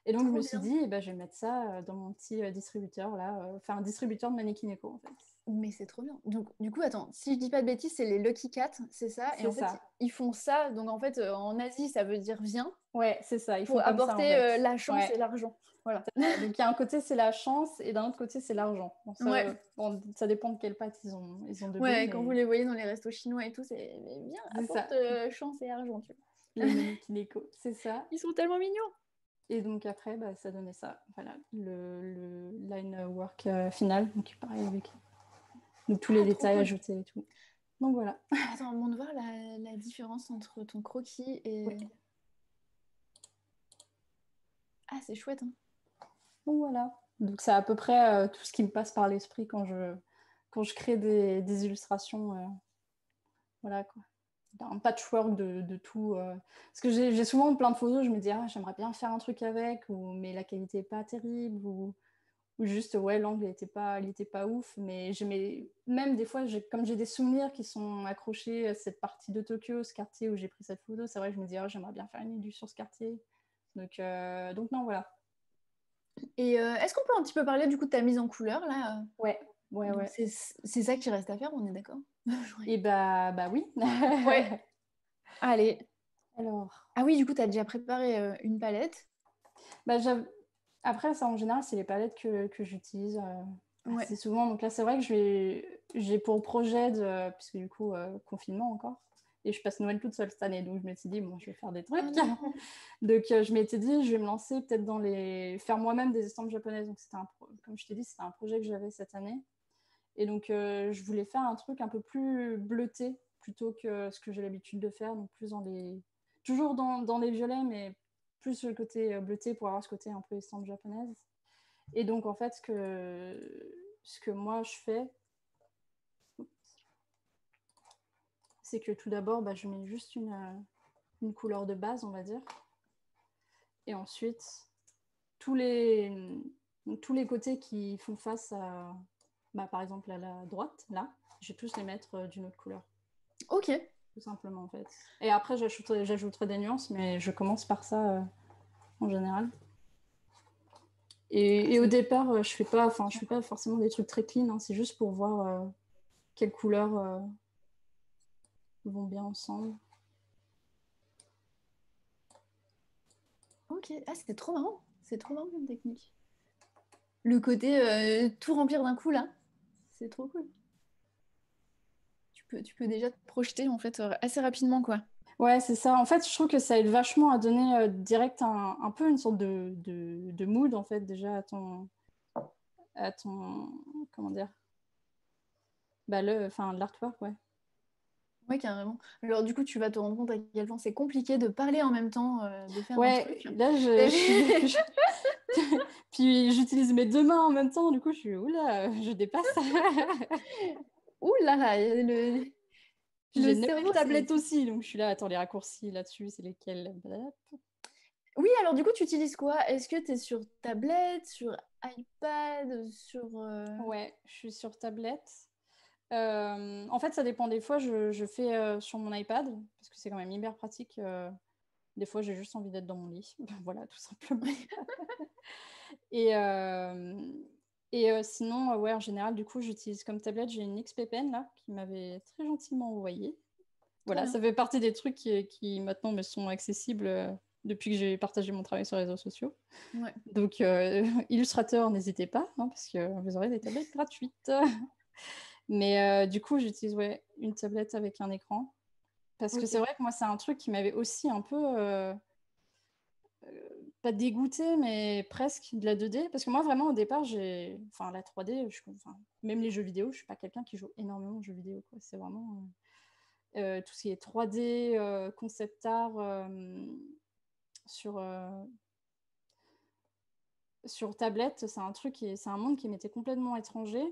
Et donc, je me suis dit, eh ben, je vais mettre ça dans mon petit distributeur, là, enfin, un distributeur de Manikineko, en fait. Mais c'est trop bien. Donc, du coup, attends, si je dis pas de bêtises, c'est les Lucky Cats, c'est ça? Et en fait, ils font ça. Donc, en fait, euh, en Asie, ça veut dire viens. Ouais, c'est ça. Il faut apporter euh, la chance et l'argent. Voilà. donc, il y a un côté, c'est la chance et d'un autre côté, c'est l'argent. ça, ouais. ça dépend de quelle pâte ils ont, ils ont de Ouais, quand vous les voyez dans les restos chinois et tout, c'est bien, apporte euh, chance et argent. Tu vois. Les c'est ça. Ils sont tellement mignons. Et donc après, bah, ça donnait ça. Voilà, le, le line work final. Donc pareil avec donc tous les ah, détails ajoutés et tout. Donc voilà. Attends, on montre voir la, la, différence entre ton croquis et. Ah, c'est chouette. Hein. Donc voilà. Donc c'est à peu près euh, tout ce qui me passe par l'esprit quand je, quand je crée des, des illustrations. Euh, voilà quoi. Un patchwork de, de tout. Euh. Parce que j'ai souvent plein de photos, je me dis, ah, j'aimerais bien faire un truc avec, ou, mais la qualité n'est pas terrible, ou ou juste ouais l'angle n'était pas il était pas ouf mais j'aimais même des fois comme j'ai des souvenirs qui sont accrochés à cette partie de Tokyo ce quartier où j'ai pris cette photo c'est vrai que je me dis oh, j'aimerais bien faire une illusion sur ce quartier. Donc euh, donc non voilà. Et euh, est-ce qu'on peut un petit peu parler du coup de ta mise en couleur là ouais ouais ouais. c'est ça qui reste à faire on est d'accord? Et bah bah oui. Ouais. Allez. Alors. Ah oui du coup tu as déjà préparé euh, une palette. Bah, après, ça, en général, c'est les palettes que, que j'utilise euh, assez souvent. Donc là, c'est vrai que j'ai pour projet, de, puisque du coup, euh, confinement encore, et je passe Noël toute seule cette année, donc je me suis dit, bon, je vais faire des trucs. Ah donc euh, je m'étais dit, je vais me lancer peut-être dans les... faire moi-même des estampes japonaises. Donc c'était un... comme je t'ai dit, c'était un projet que j'avais cette année. Et donc je voulais faire un truc un peu plus bleuté plutôt que ce que j'ai l'habitude de faire, donc plus dans les... Toujours dans, dans les violets, mais plus le côté euh, bleuté pour avoir ce côté un peu estampe japonaise. Et donc, en fait, ce que, ce que moi je fais, c'est que tout d'abord, bah, je mets juste une, euh, une, couleur de base, on va dire. Et ensuite, tous les, tous les côtés qui font face à, bah, par exemple, à la droite, là, je vais tous les mettre euh, d'une autre couleur. Ok tout simplement en fait. Et après, j'ajouterai des nuances, mais je commence par ça euh, en général. Et, au départ, je fais pas, enfin, je fais pas forcément des trucs très clean. Hein. c'est juste pour voir quelles couleurs vont bien ensemble. Ok, ah, c'était trop marrant. C'est trop marrant comme technique. Le côté euh, tout remplir d'un coup là, c'est trop cool. Tu peux, tu peux déjà te projeter en fait euh, assez rapidement quoi. Ouais, c'est ça. En fait, je trouve que ça aide vachement à donner euh, direct un, un, peu une sorte de, de, de, mood en fait déjà à ton, à ton, comment dire, bah le, enfin l'artwork, ouais. Oui, carrément. Alors, du coup, tu vas te rendre compte à quel point c'est compliqué de parler en même temps, euh, de faire ouais, un truc. là, je... Puis, j'utilise mes deux mains en même temps, du coup, je suis, oula, je dépasse. oula, le... J'ai une tablette aussi, donc je suis là, attends, les raccourcis là-dessus, c'est lesquels? Oui, alors du coup, tu utilises quoi? Est-ce que tu es sur tablette, sur iPad, sur... Euh ouais, je suis sur tablette. Euh, en fait, ça dépend. Des fois, je, fais euh, sur mon iPad, parce que c'est quand même hyper pratique. Des fois, j'ai juste envie d'être dans mon lit. voilà, tout simplement. et et sinon, ouais, en général, du coup, j'utilise comme tablette, j'ai une XP Pen là, qui m'avait très gentiment envoyé. Voilà, ça fait partie des trucs qui, maintenant me sont accessibles depuis que j'ai partagé mon travail sur les réseaux sociaux. Donc, illustrateur, n'hésitez pas, hein, parce que vous aurez des tablettes gratuites. Mais du coup, j'utilise ouais, une tablette avec un écran. Parce que c'est vrai que moi, c'est un truc qui m'avait aussi un peu, pas dégoûté, mais presque de la 2D. Parce que moi, vraiment, au départ, j'ai. Enfin, la 3D, je... enfin, même les jeux vidéo, je suis pas quelqu'un qui joue énormément aux jeux vidéo. C'est vraiment. tout ce qui est 3D, concept art sur, sur tablette, c'est un truc, c'est un monde qui m'était complètement étranger.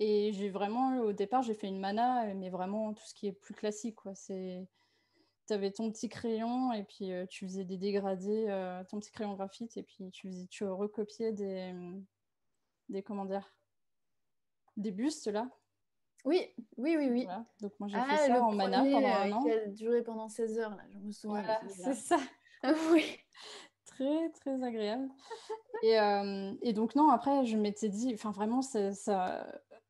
Et j'ai vraiment, au départ, j'ai fait une mana, mais vraiment tout ce qui est plus classique. Quoi. C'est... Tu avais ton petit crayon et puis euh, tu faisais des dégradés, euh, ton petit crayon graphite, et puis tu, faisais, tu recopiais des, des, comment dire, des bustes là. Oui, oui, oui, oui. Donc moi j'ai ah, fait ça en mana pendant un euh, an. Qui a duré pendant 16 heures, là, je me souviens. Voilà, c'est ça. oui. Très, très agréable. et, et, donc non, après je m'étais dit, enfin vraiment, ça, ça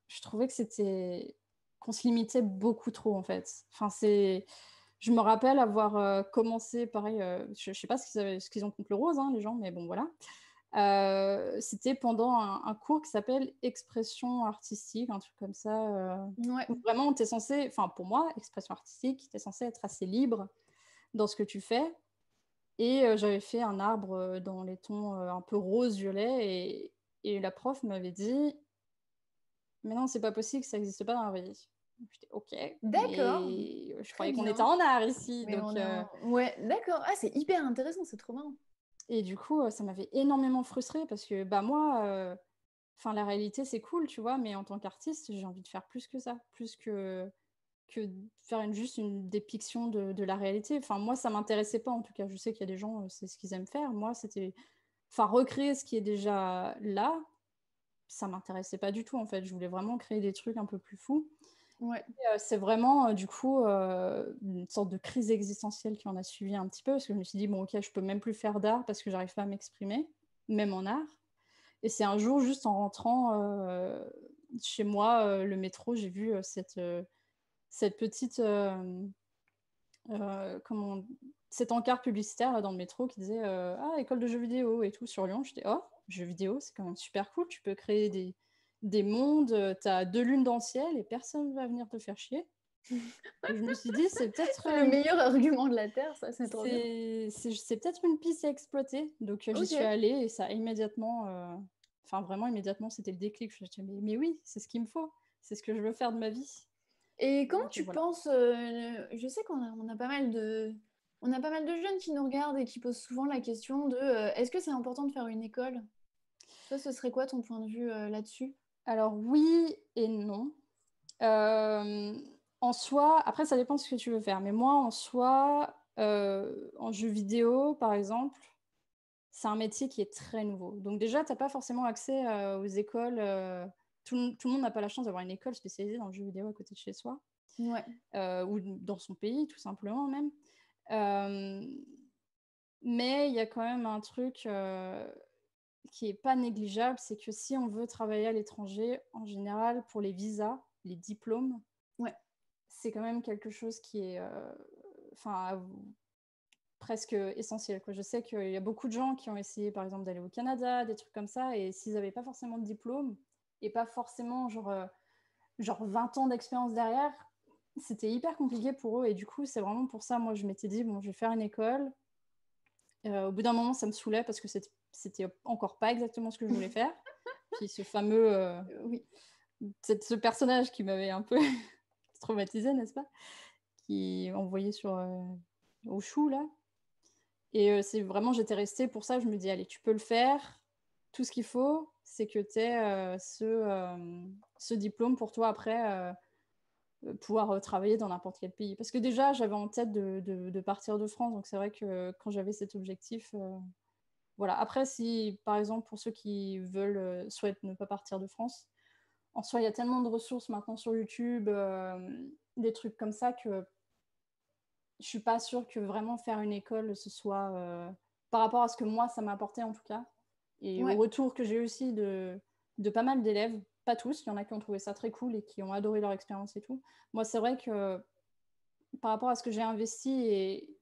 je trouvais que c'était qu'on se limitait beaucoup trop en fait. Enfin, c'est, je me rappelle avoir euh, commencé, pareil, euh, je, ne sais pas ce qu'ils, ont contre le rose, hein, les gens, mais bon voilà. Euh, c'était pendant un, cours qui s'appelle expression artistique, un truc comme ça. Ouais. vraiment, tu es censé, enfin pour moi, expression artistique, tu es censé être assez libre dans ce que tu fais. Et j'avais fait un arbre dans les tons un peu rose-violet et, et la prof m'avait dit mais non, c'est pas possible, ça n'existe pas dans la vraie vie. J'étais ok. D'accord. Je croyais qu'on était en art ici. donc, euh, Ouais, d'accord. Ah, c'est hyper intéressant, c'est trop marrant. Et du coup, euh, ça m'avait énormément frustrée parce que bah moi, euh, enfin la réalité c'est cool, tu vois, mais en tant qu'artiste, j'ai envie de faire plus que ça, plus que que faire une, juste une dépiction de, de la réalité. Enfin moi, ça m'intéressait pas en tout cas. Je sais qu'il y a des gens, c'est ce qu'ils aiment faire. Moi, c'était, enfin recréer ce qui est déjà là, ça m'intéressait pas du tout en fait. Je voulais vraiment créer des trucs un peu plus fous. Euh, c'est vraiment euh, du coup euh, une sorte de crise existentielle qui en a suivi un petit peu parce que je me suis dit bon ok je peux même plus faire d'art parce que j'arrive pas à m'exprimer même en art. Et c'est un jour juste en rentrant chez moi le métro j'ai vu cette cette petite comment cet encart publicitaire dans le métro qui disait ah école de jeux vidéo et tout sur Lyon j'étais oh jeux vidéo, c'est quand même super cool. Tu peux créer des, des mondes, euh, tu as deux lunes dans le ciel et personne ne va venir te faire chier. je me suis dit, c'est peut-être. le meilleur argument de la Terre, ça, c'est trop C'est peut-être une piste à exploiter. Donc, euh, j'y suis allée et ça a immédiatement. Euh, enfin, vraiment, immédiatement, c'était le déclic. Je me suis dit, mais, mais oui, c'est ce qu'il me faut. C'est ce que je veux faire de ma vie. Et comment tu penses. je sais qu'on a, on a pas mal de. On a pas mal de jeunes qui nous regardent et qui posent souvent la question de est-ce que c'est important de faire une école? Toi, ce serait quoi ton point de vue euh, là-dessus? Alors oui et non. Euh, en soi, après, ça dépend de ce que tu veux faire. Mais moi, en soi, euh, en jeu vidéo, par exemple, c'est un métier qui est très nouveau. Donc déjà, tu n'as pas forcément accès aux écoles. Tout, le monde n'a pas la chance d'avoir une école spécialisée dans le jeu vidéo à côté de chez soi. Ouais. ou dans son pays, tout simplement même. Mais il y a quand même un truc qui est pas négligeable, c'est que si on veut travailler à l'étranger, en général, pour les visas, les diplômes, ouais. c'est quand même quelque chose qui est enfin, presque essentiel. Quoi. Je sais qu'il y a beaucoup de gens qui ont essayé, par exemple, d'aller au Canada, des trucs comme ça, et s'ils n'avaient pas forcément de diplôme, et pas forcément genre, genre 20 ans d'expérience derrière, c'était hyper compliqué pour eux. Et du coup, c'est vraiment pour ça, moi, je m'étais dit, bon, je vais faire une école. au bout d'un moment, ça me saoulait parce que c'était encore pas exactement ce que je voulais faire. Puis ce fameux, euh, oui, ce personnage qui m'avait un peu traumatisé, n'est-ce pas Qui envoyé sur euh, au chou là. Et euh, c'est vraiment, j'étais restée pour ça. Je me dis, allez, tu peux le faire. Tout ce qu'il faut, c'est que tu aies ce, ce diplôme pour toi après pouvoir travailler dans n'importe quel pays. Parce que déjà, j'avais en tête de, de, partir de France. Donc c'est vrai que quand j'avais cet objectif, voilà. Après, si par exemple, pour ceux qui veulent, euh, souhaitent ne pas partir de France, en soi, il y a tellement de ressources maintenant sur YouTube, euh, des trucs comme ça que je suis pas sûre que vraiment faire une école, ce soit euh, par rapport à ce que moi, ça m'a apporté en tout cas. Et au retour que j'ai eu aussi de, de pas mal d'élèves, pas tous, il y en a qui ont trouvé ça très cool et qui ont adoré leur expérience et tout. Moi, c'est vrai que par rapport à ce que j'ai investi et,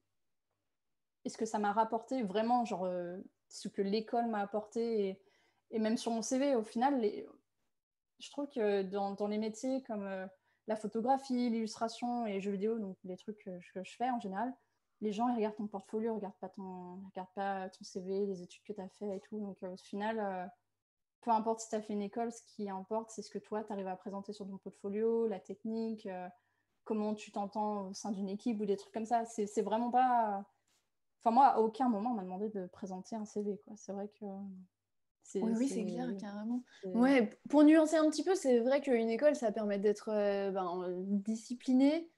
et, ce que ça m'a rapporté, vraiment, genre, ce que l'école m'a apporté et, même sur mon CV, au final, je trouve que dans, les métiers comme euh, la photographie, l'illustration et les jeux vidéo, donc les trucs que je, fais en général, les gens ils regardent ton portfolio, ils regardent pas ton, regardent pas ton CV, les études que tu as fait et tout. Donc euh, au final, euh, peu importe si tu as fait une école, ce qui importe, c'est ce que toi, tu arrives à présenter sur ton portfolio, la technique, comment tu t'entends au sein d'une équipe ou des trucs comme ça. C'est vraiment pas Enfin, moi, à aucun moment, on m'a demandé de présenter un CV. C'est vrai que. Oui, c'est clair, carrément. Ouais, pour nuancer un petit peu, c'est vrai qu'une école, ça permet d'être euh, ben, discipliné,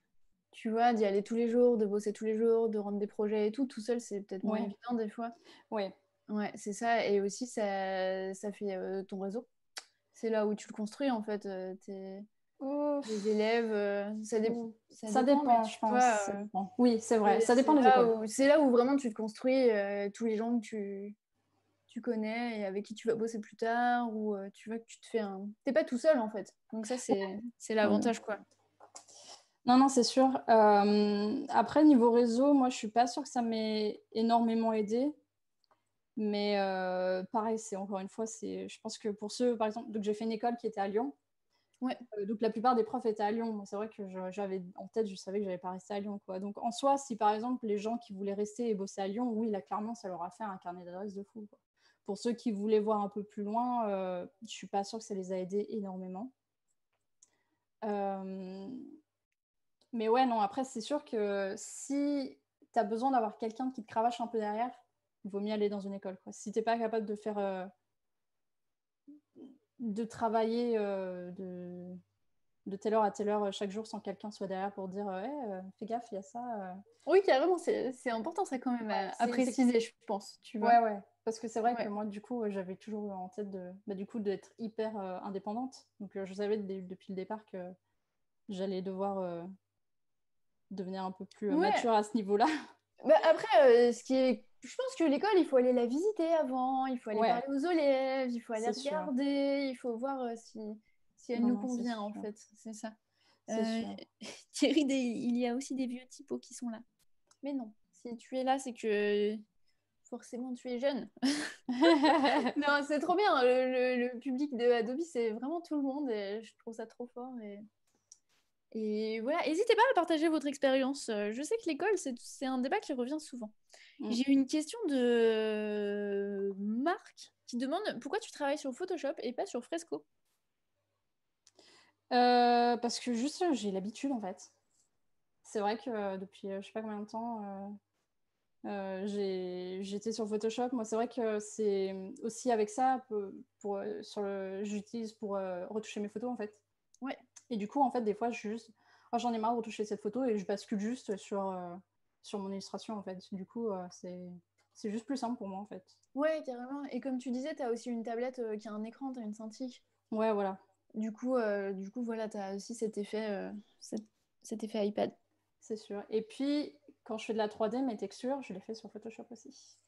tu vois, d'y aller tous les jours, de bosser tous les jours, de rendre des projets et tout. Tout seul, c'est peut-être moins évident des fois. Ouais. Ouais, c'est ça. Et aussi, ça, ça fait euh, ton réseau. C'est là où tu le construis, en fait. Euh, les élèves, euh, ça, dépend, ça, dépend, je pense. Euh, oui, c'est vrai, ça dépend des écoles. C'est là où vraiment tu te construis euh, tous les gens que tu, tu connais et avec qui tu vas bosser plus tard, ou tu vois que tu te fais un... T'es pas tout seul en fait. Donc ça, c'est l'avantage, quoi. Non, non, c'est sûr. après, niveau réseau, moi, je suis pas sûre que ça m'ait énormément aidé. Mais pareil, c'est encore une fois, c'est, je pense que pour ceux, par exemple, donc j'ai fait une école qui était à Lyon. Euh, donc la plupart des profs étaient à Lyon. C'est vrai que j'avais en tête, je savais que j'allais pas rester à Lyon. Quoi. Donc en soi, si par exemple les gens qui voulaient rester et bosser à Lyon, oui, là clairement, ça leur a fait un carnet d'adresses de fou. Pour ceux qui voulaient voir un peu plus loin, euh, je suis pas sûre que ça les a aidés énormément. Euh, mais ouais, non, après, c'est sûr que si tu as besoin d'avoir quelqu'un qui te cravache un peu derrière, il vaut mieux aller dans une école. Si tu pas capable de faire euh, de travailler euh, de, de, telle heure à telle heure chaque jour sans que quelqu'un soit derrière pour dire hey, euh, fais gaffe, il y a ça. Euh. Oui, carrément, c'est important ça quand même à, préciser, je pense. Tu vois. Ouais, ouais. Parce que c'est vrai que moi, du coup, j'avais toujours en tête de, bah, du coup, d'être hyper indépendante. Donc, je savais depuis le départ que j'allais devoir devenir un peu plus mature à ce niveau-là. Bah, après, ce qui est je pense que l'école, il faut aller la visiter avant, il faut aller parler aux élèves, il faut aller regarder, il faut voir euh, si, si elle nous convient, en fait. C'est ça. Euh, Thierry, il y a aussi des vieux typos qui sont là. Mais non, si tu es là, c'est que forcément tu es jeune. non, c'est trop bien. Le, le, public de Adobe, c'est vraiment tout le monde et je trouve ça trop fort. Et et voilà, n'hésitez pas à partager votre expérience. Euh, je sais que l'école, c'est un débat qui revient souvent. Mm. J'ai une question de Marc qui demande pourquoi tu travailles sur Photoshop et pas sur Fresco? Euh, Parce que juste, j'ai l'habitude en fait. C'est vrai que euh, depuis je sais pas combien de temps, j'étais sur Photoshop. Moi, c'est vrai que c'est aussi avec ça, pour, sur le, j'utilise pour retoucher mes photos en fait. Ouais. Et du coup, en fait, des fois, je juste, oh, j'en ai marre de retoucher cette photo et je bascule juste sur, euh, sur mon illustration, en fait. Du coup, euh, c'est c'est juste plus simple pour moi, en fait. Ouais, carrément. Et comme tu disais, tu as aussi une tablette euh, qui a un écran, tu as une Cintiq. Ouais, voilà. Du coup, du coup voilà, tu as aussi cet effet, cet, effet iPad. C'est sûr. Et puis, quand je fais de la 3D, mes textures, je les fais sur Photoshop aussi.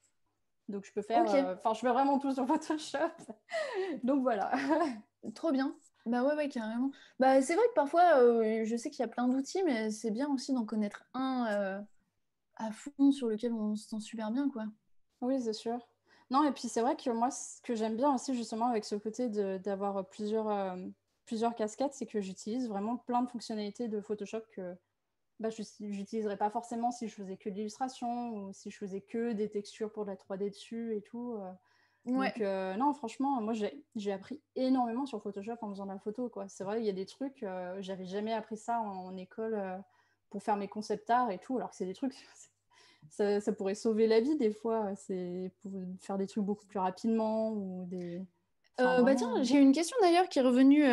Donc je peux faire, euh, enfin je fais vraiment tout sur Photoshop. Donc voilà. Trop bien. Bah ouais, ouais, carrément. Bah c'est vrai que parfois, euh, je sais qu'il y a plein d'outils, mais c'est bien aussi d'en connaître un euh, à fond sur lequel on se sent super bien, quoi. Oui, c'est sûr. Non, et puis c'est vrai que moi, ce que j'aime bien aussi justement avec ce côté d'avoir plusieurs, plusieurs casquettes, c'est que j'utilise vraiment plein de fonctionnalités de Photoshop que bah, je n'utiliserais pas forcément si je faisais que de l'illustration ou si je faisais que des textures pour de la 3D dessus et tout. Euh. Donc, euh, non, franchement, moi, j'ai appris énormément sur Photoshop en faisant de la photo. C'est vrai, il y a des trucs, euh, j'avais jamais appris ça en, école pour faire mes concept art et tout, alors que c'est des trucs, ça, ça, pourrait sauver la vie des fois. C'est pour faire des trucs beaucoup plus rapidement ou des. bah tiens, j'ai une question d'ailleurs qui est revenue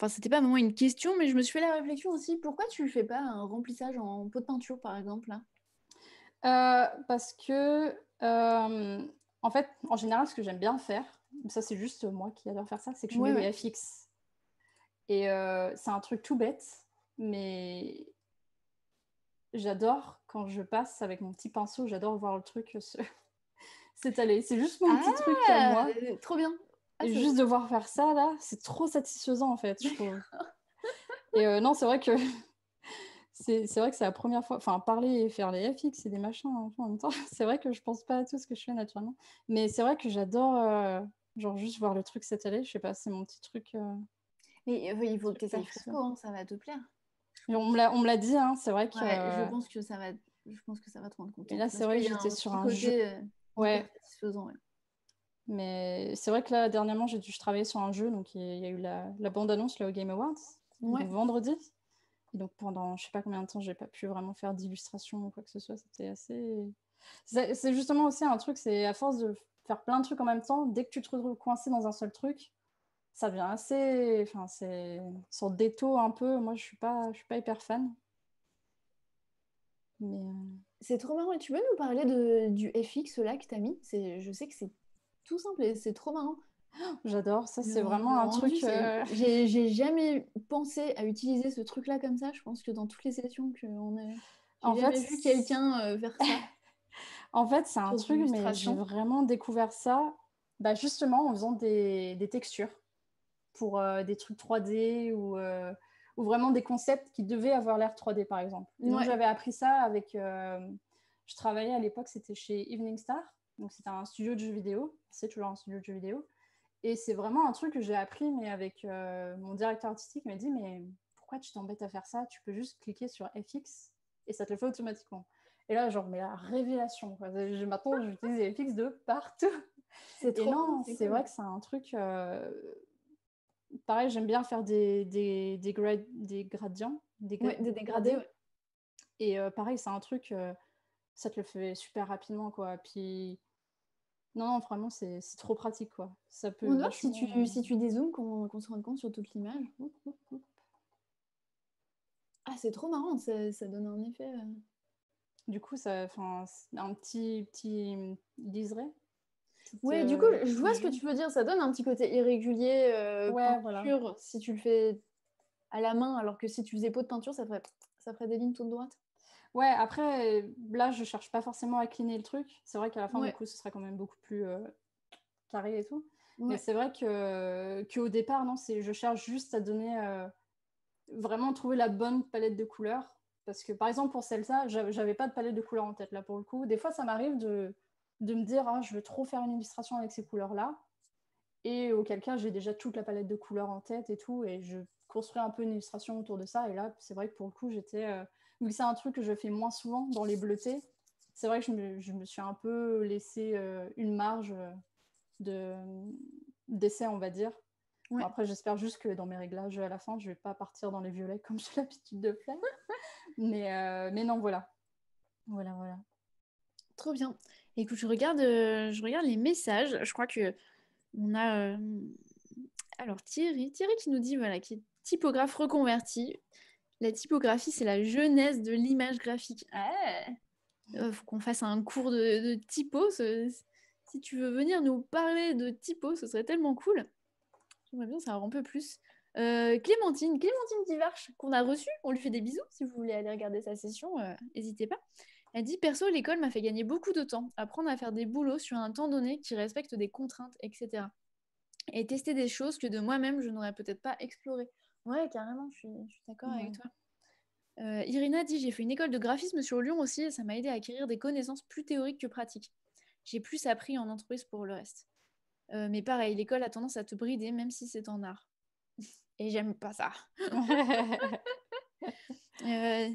Enfin, c'était pas vraiment une question, mais je me suis fait la réflexion aussi. Pourquoi tu fais pas un remplissage en pot de peinture, par exemple euh, Parce que, euh, en fait, en général, ce que j'aime bien faire, ça c'est juste moi qui adore faire ça, c'est que je mets des FX. Et euh, c'est un truc tout bête, mais j'adore quand je passe avec mon petit pinceau, j'adore voir le truc s'étaler. C'est juste mon petit truc à moi. Ah, trop bien. Ah, et juste devoir faire ça, là, c'est trop satisfaisant, en fait, je trouve. et euh, non, c'est vrai que c'est vrai que c'est la première fois, enfin, parler et faire les FX et des machins en même temps, c'est vrai que je pense pas à tout ce que je fais naturellement. Mais c'est vrai que j'adore, euh, genre, juste voir le truc s'étaler, je sais pas, c'est mon petit truc. Euh, mais il faut que tu essayes hein, ça va te plaire. On me l'a dit, hein, c'est vrai que. je pense que ça va. Je pense que ça va te rendre compte. Et là, c'est vrai que j'étais sur un jeu. Ouais. Satisfaisant, ouais. Mais c'est vrai que là, dernièrement, j'ai dû travailler sur un jeu. Donc, il y, a eu la, bande-annonce au Game Awards, vendredi. Et donc, pendant je sais pas combien de temps, j'ai pas pu vraiment faire d'illustration ou quoi que ce soit. C'était assez. C'est justement aussi un truc, c'est à force de faire plein de trucs en même temps, dès que tu te retrouves coincé dans un seul truc, ça devient assez. Enfin, c'est sorte d'étau un peu. Moi, je suis pas, je suis pas hyper fan. Mais. Euh, c'est trop marrant. Et tu veux nous parler de, du FX là que tu as mis Je sais que c'est tout simple et c'est trop marrant. J'adore, ça c'est vraiment un truc. Euh, j'ai jamais pensé à utiliser ce truc-là comme ça. Je pense que dans toutes les sessions qu'on a, en jamais fait, vu quelqu'un euh, faire ça. en fait, c'est un truc, mais j'ai vraiment découvert ça bah, justement en faisant des, des textures pour euh, des trucs 3D ou, ou, vraiment des concepts qui devaient avoir l'air 3D par exemple. Moi, j'avais appris ça avec. je travaillais à l'époque, c'était chez Evening Star. Donc c'était un studio de jeux vidéo, c'est toujours un studio de jeux vidéo. Et c'est vraiment un truc que j'ai appris, mais avec euh, mon directeur artistique m'a dit, mais pourquoi tu t'embêtes à faire ça? Tu peux juste cliquer sur FX et ça te le fait automatiquement. Et là, genre, mais la révélation. Quoi. Maintenant, j'utilise FX de partout. C'est trop non, c'est vrai que c'est un truc... Euh, pareil, j'aime bien faire des, des, des, des gradients. Des, des dégradés, Et euh, pareil, c'est un truc... ça te le fait super rapidement, quoi. Puis non, non, vraiment, c'est trop pratique, quoi. Ça peut. On si tu, si tu dézoomes, qu'on se rende compte sur toute l'image. Ah, c'est trop marrant, ça, ça, donne un effet. Euh. Du coup, ça, un petit, petit liseré. Oui, du coup, euh, je vois ce que tu veux dire. Ça donne un petit côté irrégulier, euh, peinture, si tu le fais à la main, alors que si tu faisais pot de peinture, ça ferait, ça ferait des lignes toutes droites. Ouais, après, là, je cherche pas forcément à cleaner le truc. C'est vrai qu'à la fin, du coup, ce sera quand même beaucoup plus euh, carré et tout. Mais c'est vrai que qu'au départ, non, c'est je cherche juste à donner euh, vraiment trouver la bonne palette de couleurs. Parce que par exemple, pour celle-là, j'avais pas de palette de couleurs en tête là pour le coup. Des fois, ça m'arrive de, de me dire, ah, je veux trop faire une illustration avec ces couleurs-là. Et auquel cas, j'ai déjà toute la palette de couleurs en tête et tout. Et je construis un peu une illustration autour de ça. Et là, c'est vrai que pour le coup, j'étais. Euh, vu que c'est un truc que je fais moins souvent dans les bleutés, c'est vrai que je me, suis un peu laissé euh, une marge de d'essai, on va dire. après, j'espère juste que dans mes réglages à la fin, je vais pas partir dans les violets comme j'ai l'habitude de faire. mais, euh, mais non, voilà. Voilà, voilà. Trop bien. Écoute, je regarde, euh, je regarde les messages. Je crois que on a. Alors, Thierry, Thierry qui nous dit voilà, qui est typographe reconverti. La typographie, c'est la jeunesse de l'image graphique. Il euh, faut qu'on fasse un cours de, typo. Si tu veux venir nous parler de typo, ce serait tellement cool. J'aimerais bien savoir un peu plus. Clémentine, Clémentine Divarche, qu'on a reçue, on lui fait des bisous. Si vous voulez aller regarder sa session, n'hésitez pas. Elle dit Perso, l'école m'a fait gagner beaucoup de temps, apprendre à faire des boulots sur un temps donné qui respecte des contraintes, etc. Et tester des choses que de moi-même je n'aurais peut-être pas explorées. Ouais, carrément, je suis, d'accord avec toi. Euh, Irina dit J'ai fait une école de graphisme sur Lyon aussi et ça m'a aidé à acquérir des connaissances plus théoriques que pratiques. J'ai plus appris en entreprise pour le reste. Euh, mais pareil, l'école a tendance à te brider même si c'est en art. et j'aime pas ça. euh,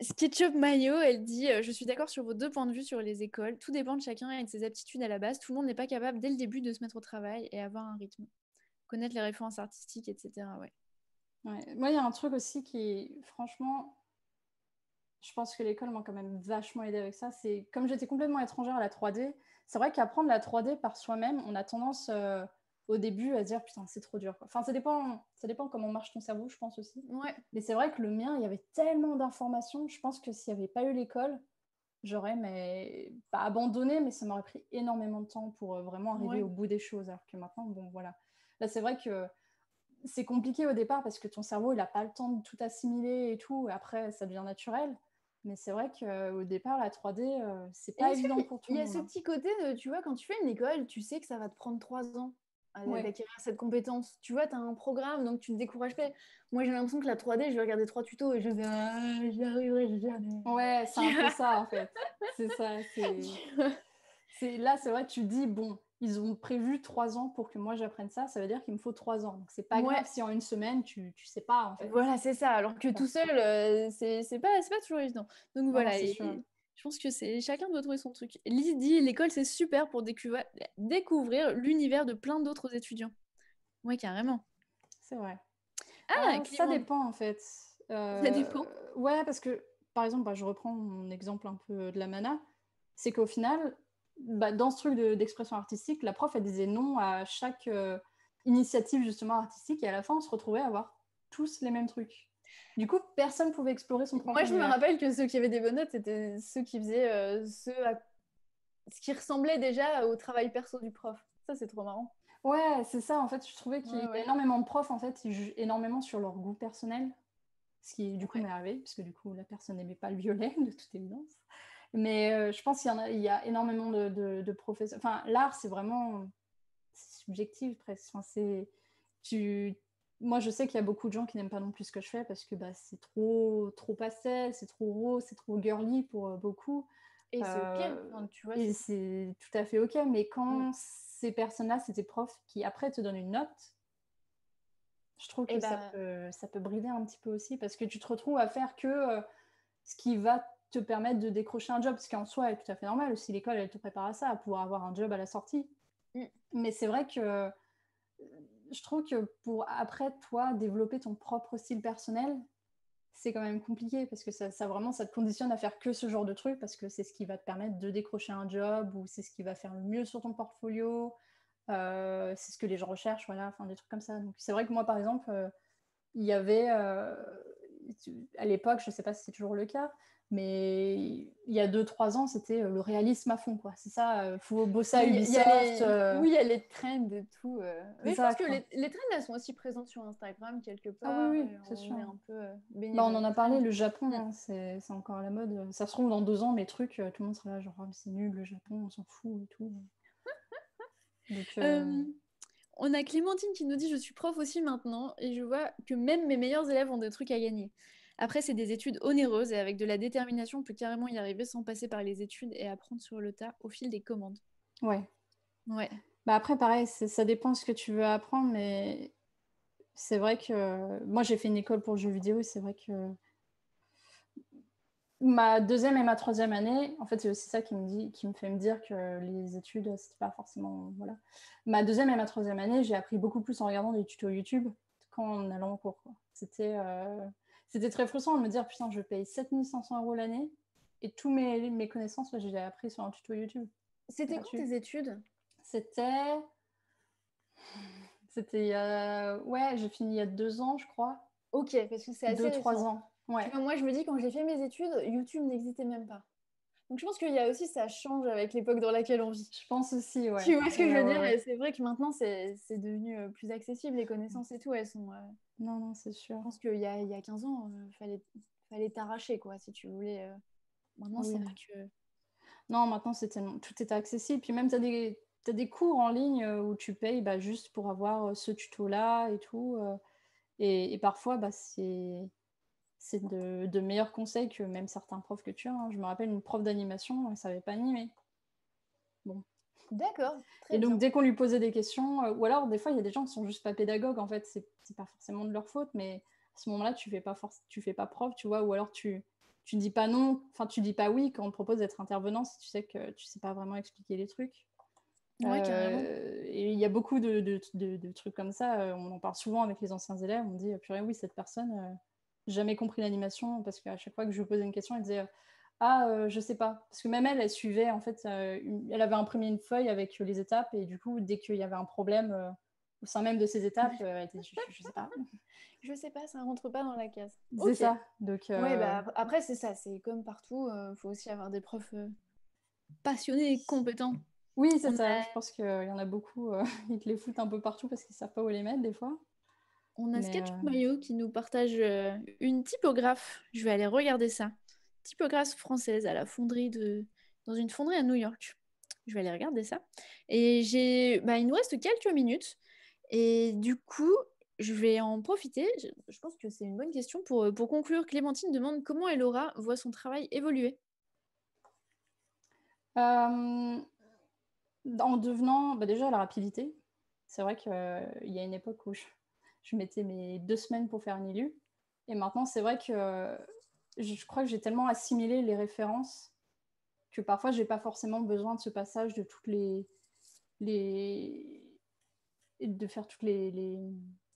SketchUp Mayo, elle dit Je suis d'accord sur vos deux points de vue sur les écoles. Tout dépend de chacun et de ses aptitudes à la base. Tout le monde n'est pas capable dès le début de se mettre au travail et avoir un rythme. Connaître les références artistiques, etc. Ouais. Moi, il y a un truc aussi qui, franchement, je pense que l'école m'a quand même vachement aidé avec ça. C'est comme j'étais complètement étrangère à la 3D, c'est vrai qu'apprendre la 3D par soi-même, on a tendance euh, au début à dire putain, c'est trop dur. Enfin, ça dépend, ça dépend comment marche ton cerveau, je pense aussi. Ouais. Mais c'est vrai que le mien, il y avait tellement d'informations. Je pense que s'il n'y avait pas eu l'école, j'aurais mais pas abandonné, mais ça m'aurait pris énormément de temps pour euh, vraiment arriver au bout des choses. Alors que maintenant, bon, voilà. Là, c'est vrai que c'est compliqué au départ parce que ton cerveau, il n'a pas le temps de tout assimiler et tout. Et après, ça devient naturel. Mais c'est vrai qu'au départ, la 3D, euh, c'est pas évident pour tout le monde. Il y a ce hein. petit côté de, tu vois, quand tu fais une école, tu sais que ça va te prendre trois ans d'acquérir cette compétence. Tu vois, tu as un programme, donc tu ne te décourages pas. Moi, j'ai l'impression que la 3D, je vais regarder trois tutos et je vais ah, j'y arriverai jamais. Ouais, c'est un peu ça, en fait. C'est ça. C'est... Là, c'est vrai, tu dis, bon, ils ont prévu trois ans pour que moi j'apprenne ça, ça veut dire qu'il me faut trois ans. Donc c'est pas grave si en une semaine tu, tu sais pas en fait. Voilà, c'est ça. Alors que tout seul, euh, c'est pas, pas toujours évident. Donc voilà, je pense que c'est chacun doit trouver son truc. Lise dit l'école c'est super pour découvrir, découvrir l'univers de plein d'autres étudiants. Ouais, carrément. C'est vrai. Ah, ça dépend en fait. ça dépend. Euh, ouais, parce que par exemple, bah, je reprends mon exemple un peu de la mana, c'est qu'au final, bah, dans ce truc d'expression artistique, la prof, elle disait non à chaque euh, initiative justement artistique et à la fin, on se retrouvait à avoir tous les mêmes trucs. Du coup, personne pouvait explorer son propre Moi, je me rappelle que ceux qui avaient des bonnes notes, c'était ceux qui faisaient euh, ce, ce qui ressemblait déjà au travail perso du prof. Ça, c'est trop marrant. Ouais, c'est ça. En fait, je trouvais qu'il y avait énormément de profs, en fait, ils jugent énormément sur leur goût personnel. Ce qui, du coup, m'est arrivé, puisque du coup, la personne n'aimait pas le violet, de toute évidence. Mais euh, je pense qu'il y, en a, il y a énormément de, de, professeurs. Enfin, l'art, c'est vraiment subjectif presque. Enfin, c'est, tu... Moi, je sais qu'il y a beaucoup de gens qui n'aiment pas non plus ce que je fais parce que bah, c'est trop, trop pastel, c'est trop rose, c'est trop girly pour euh, beaucoup. Et c'est OK, euh, tu vois. Et c'est tout à fait OK. Mais quand ces personnes-là, c'est tes profs qui après te donnent une note, je trouve que ça, bah peut, ça peut brider un petit peu aussi parce que tu te retrouves à faire que ce qui va te permettre de décrocher un job, ce qui en soi est tout à fait normal. Aussi, l'école, elle te prépare à ça, à pouvoir avoir un job à la sortie. Mm. Mais c'est vrai que je trouve que pour après, toi, développer ton propre style personnel, c'est quand même compliqué parce que ça, vraiment, ça te conditionne à faire que ce genre de truc parce que c'est ce qui va te permettre de décrocher un job ou c'est ce qui va faire le mieux sur ton portfolio. Euh, c'est ce que les gens recherchent, voilà, enfin des trucs comme ça. Donc c'est vrai que moi, par exemple, euh, il y avait euh, à l'époque, je ne sais pas si c'est toujours le cas, mais il y a 2-3 ans, c'était euh, le réalisme à fond. quoi. C'est ça, il euh, faut bosser à Ubisoft. Euh. Oui, il y a les trends et tout. Mais je pense que les, les, trends, elles sont aussi présentes sur Instagram quelque part. Ah oui, oui c'est sûr. Un peu, bah, on en a parlé, le Japon, hein, c'est encore à la mode. Ça se trouve, dans deux ans, les trucs, tout le monde sera là, genre, oh, c'est nul, le Japon, on s'en fout et tout. on a Clémentine qui nous dit Je suis prof aussi maintenant et je vois que même mes meilleurs élèves ont des trucs à gagner. Après, c'est des études onéreuses et avec de la détermination, on peut carrément y arriver sans passer par les études et apprendre sur le tas au fil des commandes. Ouais. Ouais. Bah après, pareil, ça dépend ce que tu veux apprendre, mais c'est vrai que moi, j'ai fait une école pour le jeu vidéo et c'est vrai que ma deuxième et ma troisième année, en fait, c'est aussi ça qui me, dit, qui me fait me dire que les études, c'était pas forcément. Voilà. Ma deuxième et ma troisième année, j'ai appris beaucoup plus en regardant des tutos YouTube qu'en allant en cours. C'était. Euh, c'était très frustrant de me dire putain, je paye 7500 euros l'année et tous mes, mes connaissances, j'ai appris sur un tuto YouTube. C'était quoi tes études? C'était. C'était. Ouais, j'ai fini il y a deux ans, je crois. Ok, parce que c'est assez. Deux, trois ans. Ouais. moi, je me dis, quand j'ai fait mes études, YouTube n'existait même pas. Donc, je pense qu'il y a aussi, ça change avec l'époque dans laquelle on vit. Je pense aussi, ouais. Tu vois ce que je veux dire? C'est vrai que maintenant, c'est devenu euh, plus accessible, les connaissances et tout, elles sont. Euh, Non, non, c'est sûr. Je pense qu'il y a, il y a 15 ans, il fallait, fallait t'arracher, quoi, si tu voulais. Maintenant, c'est vrai que. Non, maintenant, c'est tout est accessible. Puis même, tu as des, as des cours en ligne où tu payes bah, juste pour avoir ce tuto-là et tout. Et, parfois, bah, c'est c'est de, de, meilleurs conseils que même certains profs que tu as. Hein. Je me rappelle une prof d'animation, elle ne savait pas animer. Bon. D'accord. Et donc, dès qu'on lui posait des questions, ou alors des fois, il y a des gens qui sont juste pas pédagogues, en fait, c'est pas forcément de leur faute, mais à ce moment-là, tu fais pas tu fais pas prof, tu vois, ou alors tu, tu dis pas non, enfin tu dis pas oui quand on te propose d'être intervenant si tu sais que tu sais pas vraiment expliquer les trucs. Ouais, euh, et il y a beaucoup de, de, de, trucs comme ça. Euh, on en parle souvent avec les anciens élèves. On dit, purée, oui, cette personne, euh, jamais compris l'animation parce qu'à chaque fois que je lui posais une question, elle disait, ah, je sais pas. Parce que même elle, elle suivait, en fait, elle avait imprimé une feuille avec les étapes et du coup, dès qu'il y avait un problème au sein même de ces étapes, elle était, je, je, sais pas. je sais pas, ça rentre pas dans la case. C'est ça. Donc, ouais, bah, après, c'est ça, c'est comme partout, il faut aussi avoir des profs passionnés et compétents. Oui, c'est ça. Je pense qu'il y en a beaucoup, euh, ils te les foutent un peu partout parce qu'ils ne savent pas où les mettre des fois. On a Sketch euh, Mayo qui nous partage euh, une typographe. Je vais aller regarder ça. Typographe française à la fonderie de... dans une fonderie à New York. Je vais aller regarder ça. Et j'ai, bah, il nous reste quelques minutes. Et du coup, je vais en profiter. Je, pense que c'est une bonne question pour, pour conclure. Clémentine demande comment Elora voit son travail évoluer. En devenant bah, déjà la rapidité. C'est vrai qu'il y a une époque où je, mettais mes deux semaines pour faire une élu. Et maintenant, c'est vrai que je crois que j'ai tellement assimilé les références que parfois, je n'ai pas forcément besoin de ce passage de toutes les. les de faire toutes les,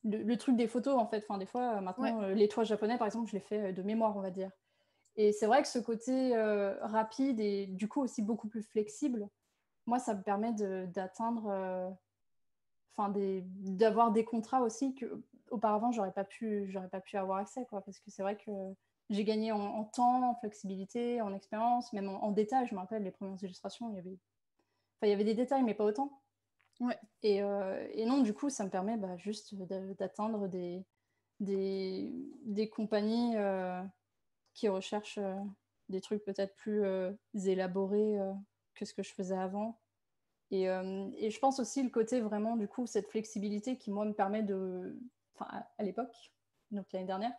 Le, truc des photos, en fait. Enfin, des fois, maintenant, euh, les toits japonais, par exemple, je les fais euh, de mémoire, on va dire. Et c'est vrai que ce côté euh, rapide et du coup aussi beaucoup plus flexible, moi, ça me permet d'atteindre, euh, d'avoir des contrats aussi que auparavant j'aurais pas pu, j'aurais pas pu avoir accès, quoi, parce que c'est vrai que j'ai gagné en, temps, en flexibilité, en expérience, même en, détails. Je me rappelle les premières illustrations, il y avait, enfin, il y avait des détails, mais pas autant. Ouais. Et, euh, et, non, du coup, ça me permet bah, juste d'atteindre des, des, des, compagnies euh, qui recherchent des trucs peut-être plus élaborés que ce que je faisais avant. Et, euh, et, je pense aussi le côté vraiment, du coup, cette flexibilité qui, moi, me permet de, enfin, à, l'époque, donc l'année dernière,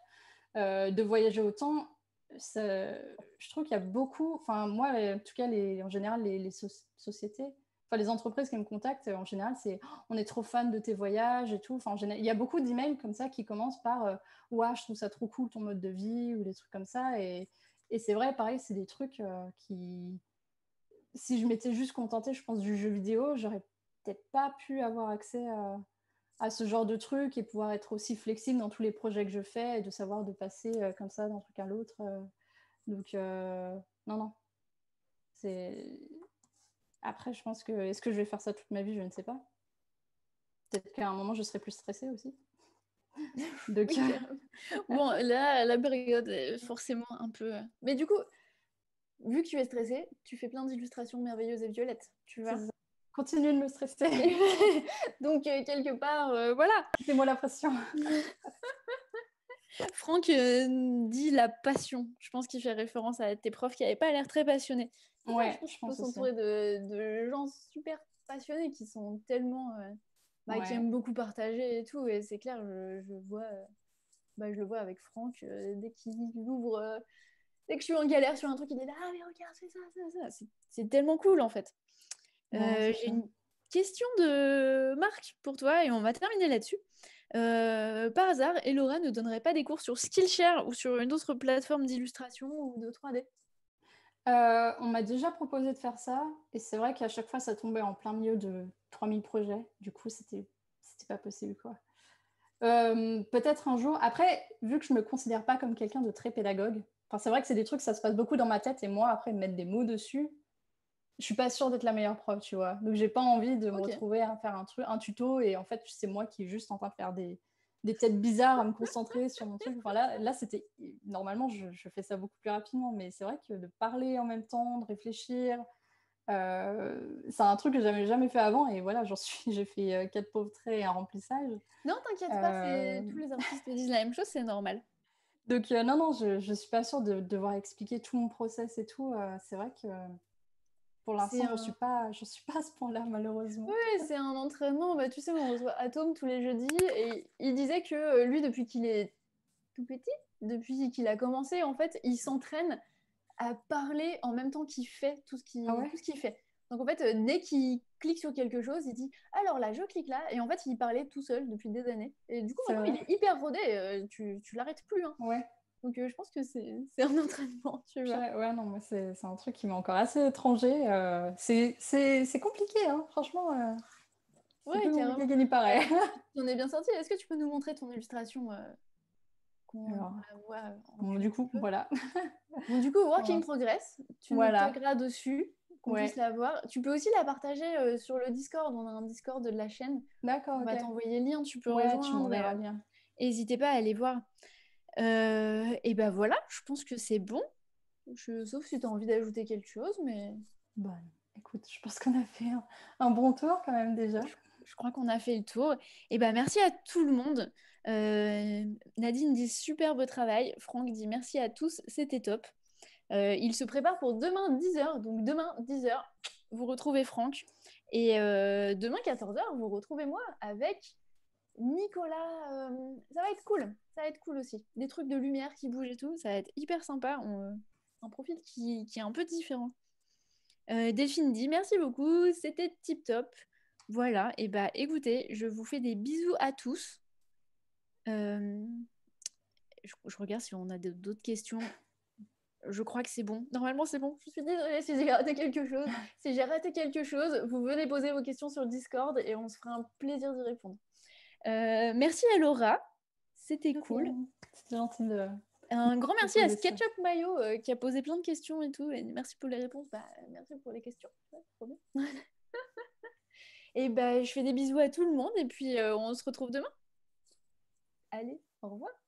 euh, de voyager autant. je trouve qu'il y a beaucoup, enfin, moi, en tout cas, les, en général, les, sociétés, enfin, les entreprises qui me contactent, en général, c'est oh, on est trop fan de tes voyages et tout. Enfin, en général, il y a beaucoup d'emails comme ça qui commencent par euh, ouais, je trouve ça trop cool ton mode de vie ou des trucs comme ça. Et, et c'est vrai, pareil, c'est des trucs qui si je m'étais juste contentée, je pense, du jeu vidéo, j'aurais peut-être pas pu avoir accès à, ce genre de truc et pouvoir être aussi flexible dans tous les projets que je fais et de savoir de passer euh, comme ça d'un truc à l'autre. Euh. donc, euh, non, non. C'est... Après, je pense que est-ce que je vais faire ça toute ma vie? Je ne sais pas. Peut-être qu'à un moment, je serai plus stressée aussi. Donc, bon, là, la période est forcément un peu. Mais du coup, vu que tu es stressée, tu fais plein d'illustrations merveilleuses et violettes, tu vois. Continue de me stresser. Donc, euh, quelque part, euh, voilà. C'est moi la pression. Franck euh, dit la passion. Je pense qu'il fait référence à tes profs qui n'avaient pas l'air très passionnés. Ouais, je, pense s'entourer de, de, gens super passionnés qui sont tellement. Bah, qui aiment beaucoup partager et tout. Et c'est clair, je, je vois. Bah, je le vois avec Franck, dès qu'il ouvre dès que je suis en galère sur un truc, il est là, ah mais regarde, c'est ça, ça, ça. C'est tellement cool en fait. Euh, j'ai une question de Marc pour toi et on va terminer là-dessus. Euh, par hasard, Elora ne donnerait pas des cours sur Skillshare ou sur une autre plateforme d'illustration ou de 3D euh, On m'a déjà proposé de faire ça et c'est vrai qu'à chaque fois ça tombait en plein milieu de 3000 projets. Du coup, c'était pas possible quoi. Peut-être un jour. Après, vu que je me considère pas comme quelqu'un de très pédagogue, c'est vrai que c'est des trucs, ça se passe beaucoup dans ma tête et moi, après, mettre des mots dessus, je suis pas sûre d'être la meilleure prof, tu vois. Donc, j'ai pas envie de me retrouver à faire un truc, un tuto et en fait, c'est moi qui est juste en train de faire des, des têtes bizarres à me concentrer sur mon truc. Enfin, là, là c'était normalement, je, fais ça beaucoup plus rapidement, mais c'est vrai que de parler en même temps, de réfléchir, c'est un truc que j'avais jamais fait avant et voilà, j'en suis, j'ai fait quatre pauvres traits et un remplissage. Non, t'inquiète pas, tous les artistes disent la même chose, c'est normal. Donc non, non, je, je suis pas sûre de, devoir expliquer tout mon process et tout. c'est vrai que pour l'instant, je ne suis, pas, je suis pas à ce point-là, malheureusement. Oui, c'est un entraînement. Bah, tu sais, on reçoit Atom tous les jeudis et il disait que lui, depuis qu'il est tout petit, depuis qu'il a commencé, en fait, il s'entraîne à parler en même temps qu'il fait tout ce qu'il ah fait. Donc en fait, euh, dès qu'il clique sur quelque chose, il dit alors là, je clique là. Et en fait, il parlait tout seul depuis des années. Et du coup, maintenant, il est hyper rodé. Euh, tu, tu l'arrêtes plus. Hein. Ouais. Donc euh, je pense que c'est un entraînement, tu vois. Ouais, non, moi c'est un truc qui m'est encore assez étranger. c'est compliqué, hein, franchement. ouais, carrément. y paraît. On est bien sorti. Est-ce que tu peux nous montrer ton illustration du coup, voilà. du coup, Work in Progress, tu voilà. nous dessus, qu'on puisse la voir. Tu peux aussi la partager euh, sur le Discord, on a un Discord de la chaîne. D'accord. On va t'envoyer le lien, tu peux rejoindre. Euh, n'hésitez pas à aller voir. Euh, et ben voilà, je pense que c'est bon. Je... Sauf si tu as envie d'ajouter quelque chose, mais... Bon, écoute, je pense qu'on a fait un, bon tour quand même déjà. Je, crois qu'on a fait le tour. Et ben merci à tout le monde. Euh, Nadine dit superbe travail. Franck dit merci à tous, c'était top. Euh, il se prépare pour demain 10h. Donc demain 10h, vous retrouvez Franck. Et euh, demain 14h, vous retrouvez moi avec Nicolas. ça va être cool. Ça va être cool aussi. Des trucs de lumière qui bougent et tout. Ça va être hyper sympa. un profil qui, est un peu différent. Delphine dit merci beaucoup. C'était tip top. Voilà. Et bah écoutez, je vous fais des bisous à tous. Euh, je, regarde si on a d'autres questions. Je crois que c'est bon. Normalement, c'est bon. Je suis désolée si j'ai raté quelque chose. Si j'ai raté quelque chose, vous venez poser vos questions sur Discord et on se fera un plaisir d'y répondre. Euh, merci à Laura. C'était cool. C'était gentil de. Un grand merci à Sketchup Mayo euh, qui a posé plein de questions et tout. Et merci pour les réponses. Bah, merci pour les questions. et bah, je fais des bisous à tout le monde et puis on se retrouve demain. Allez, au revoir.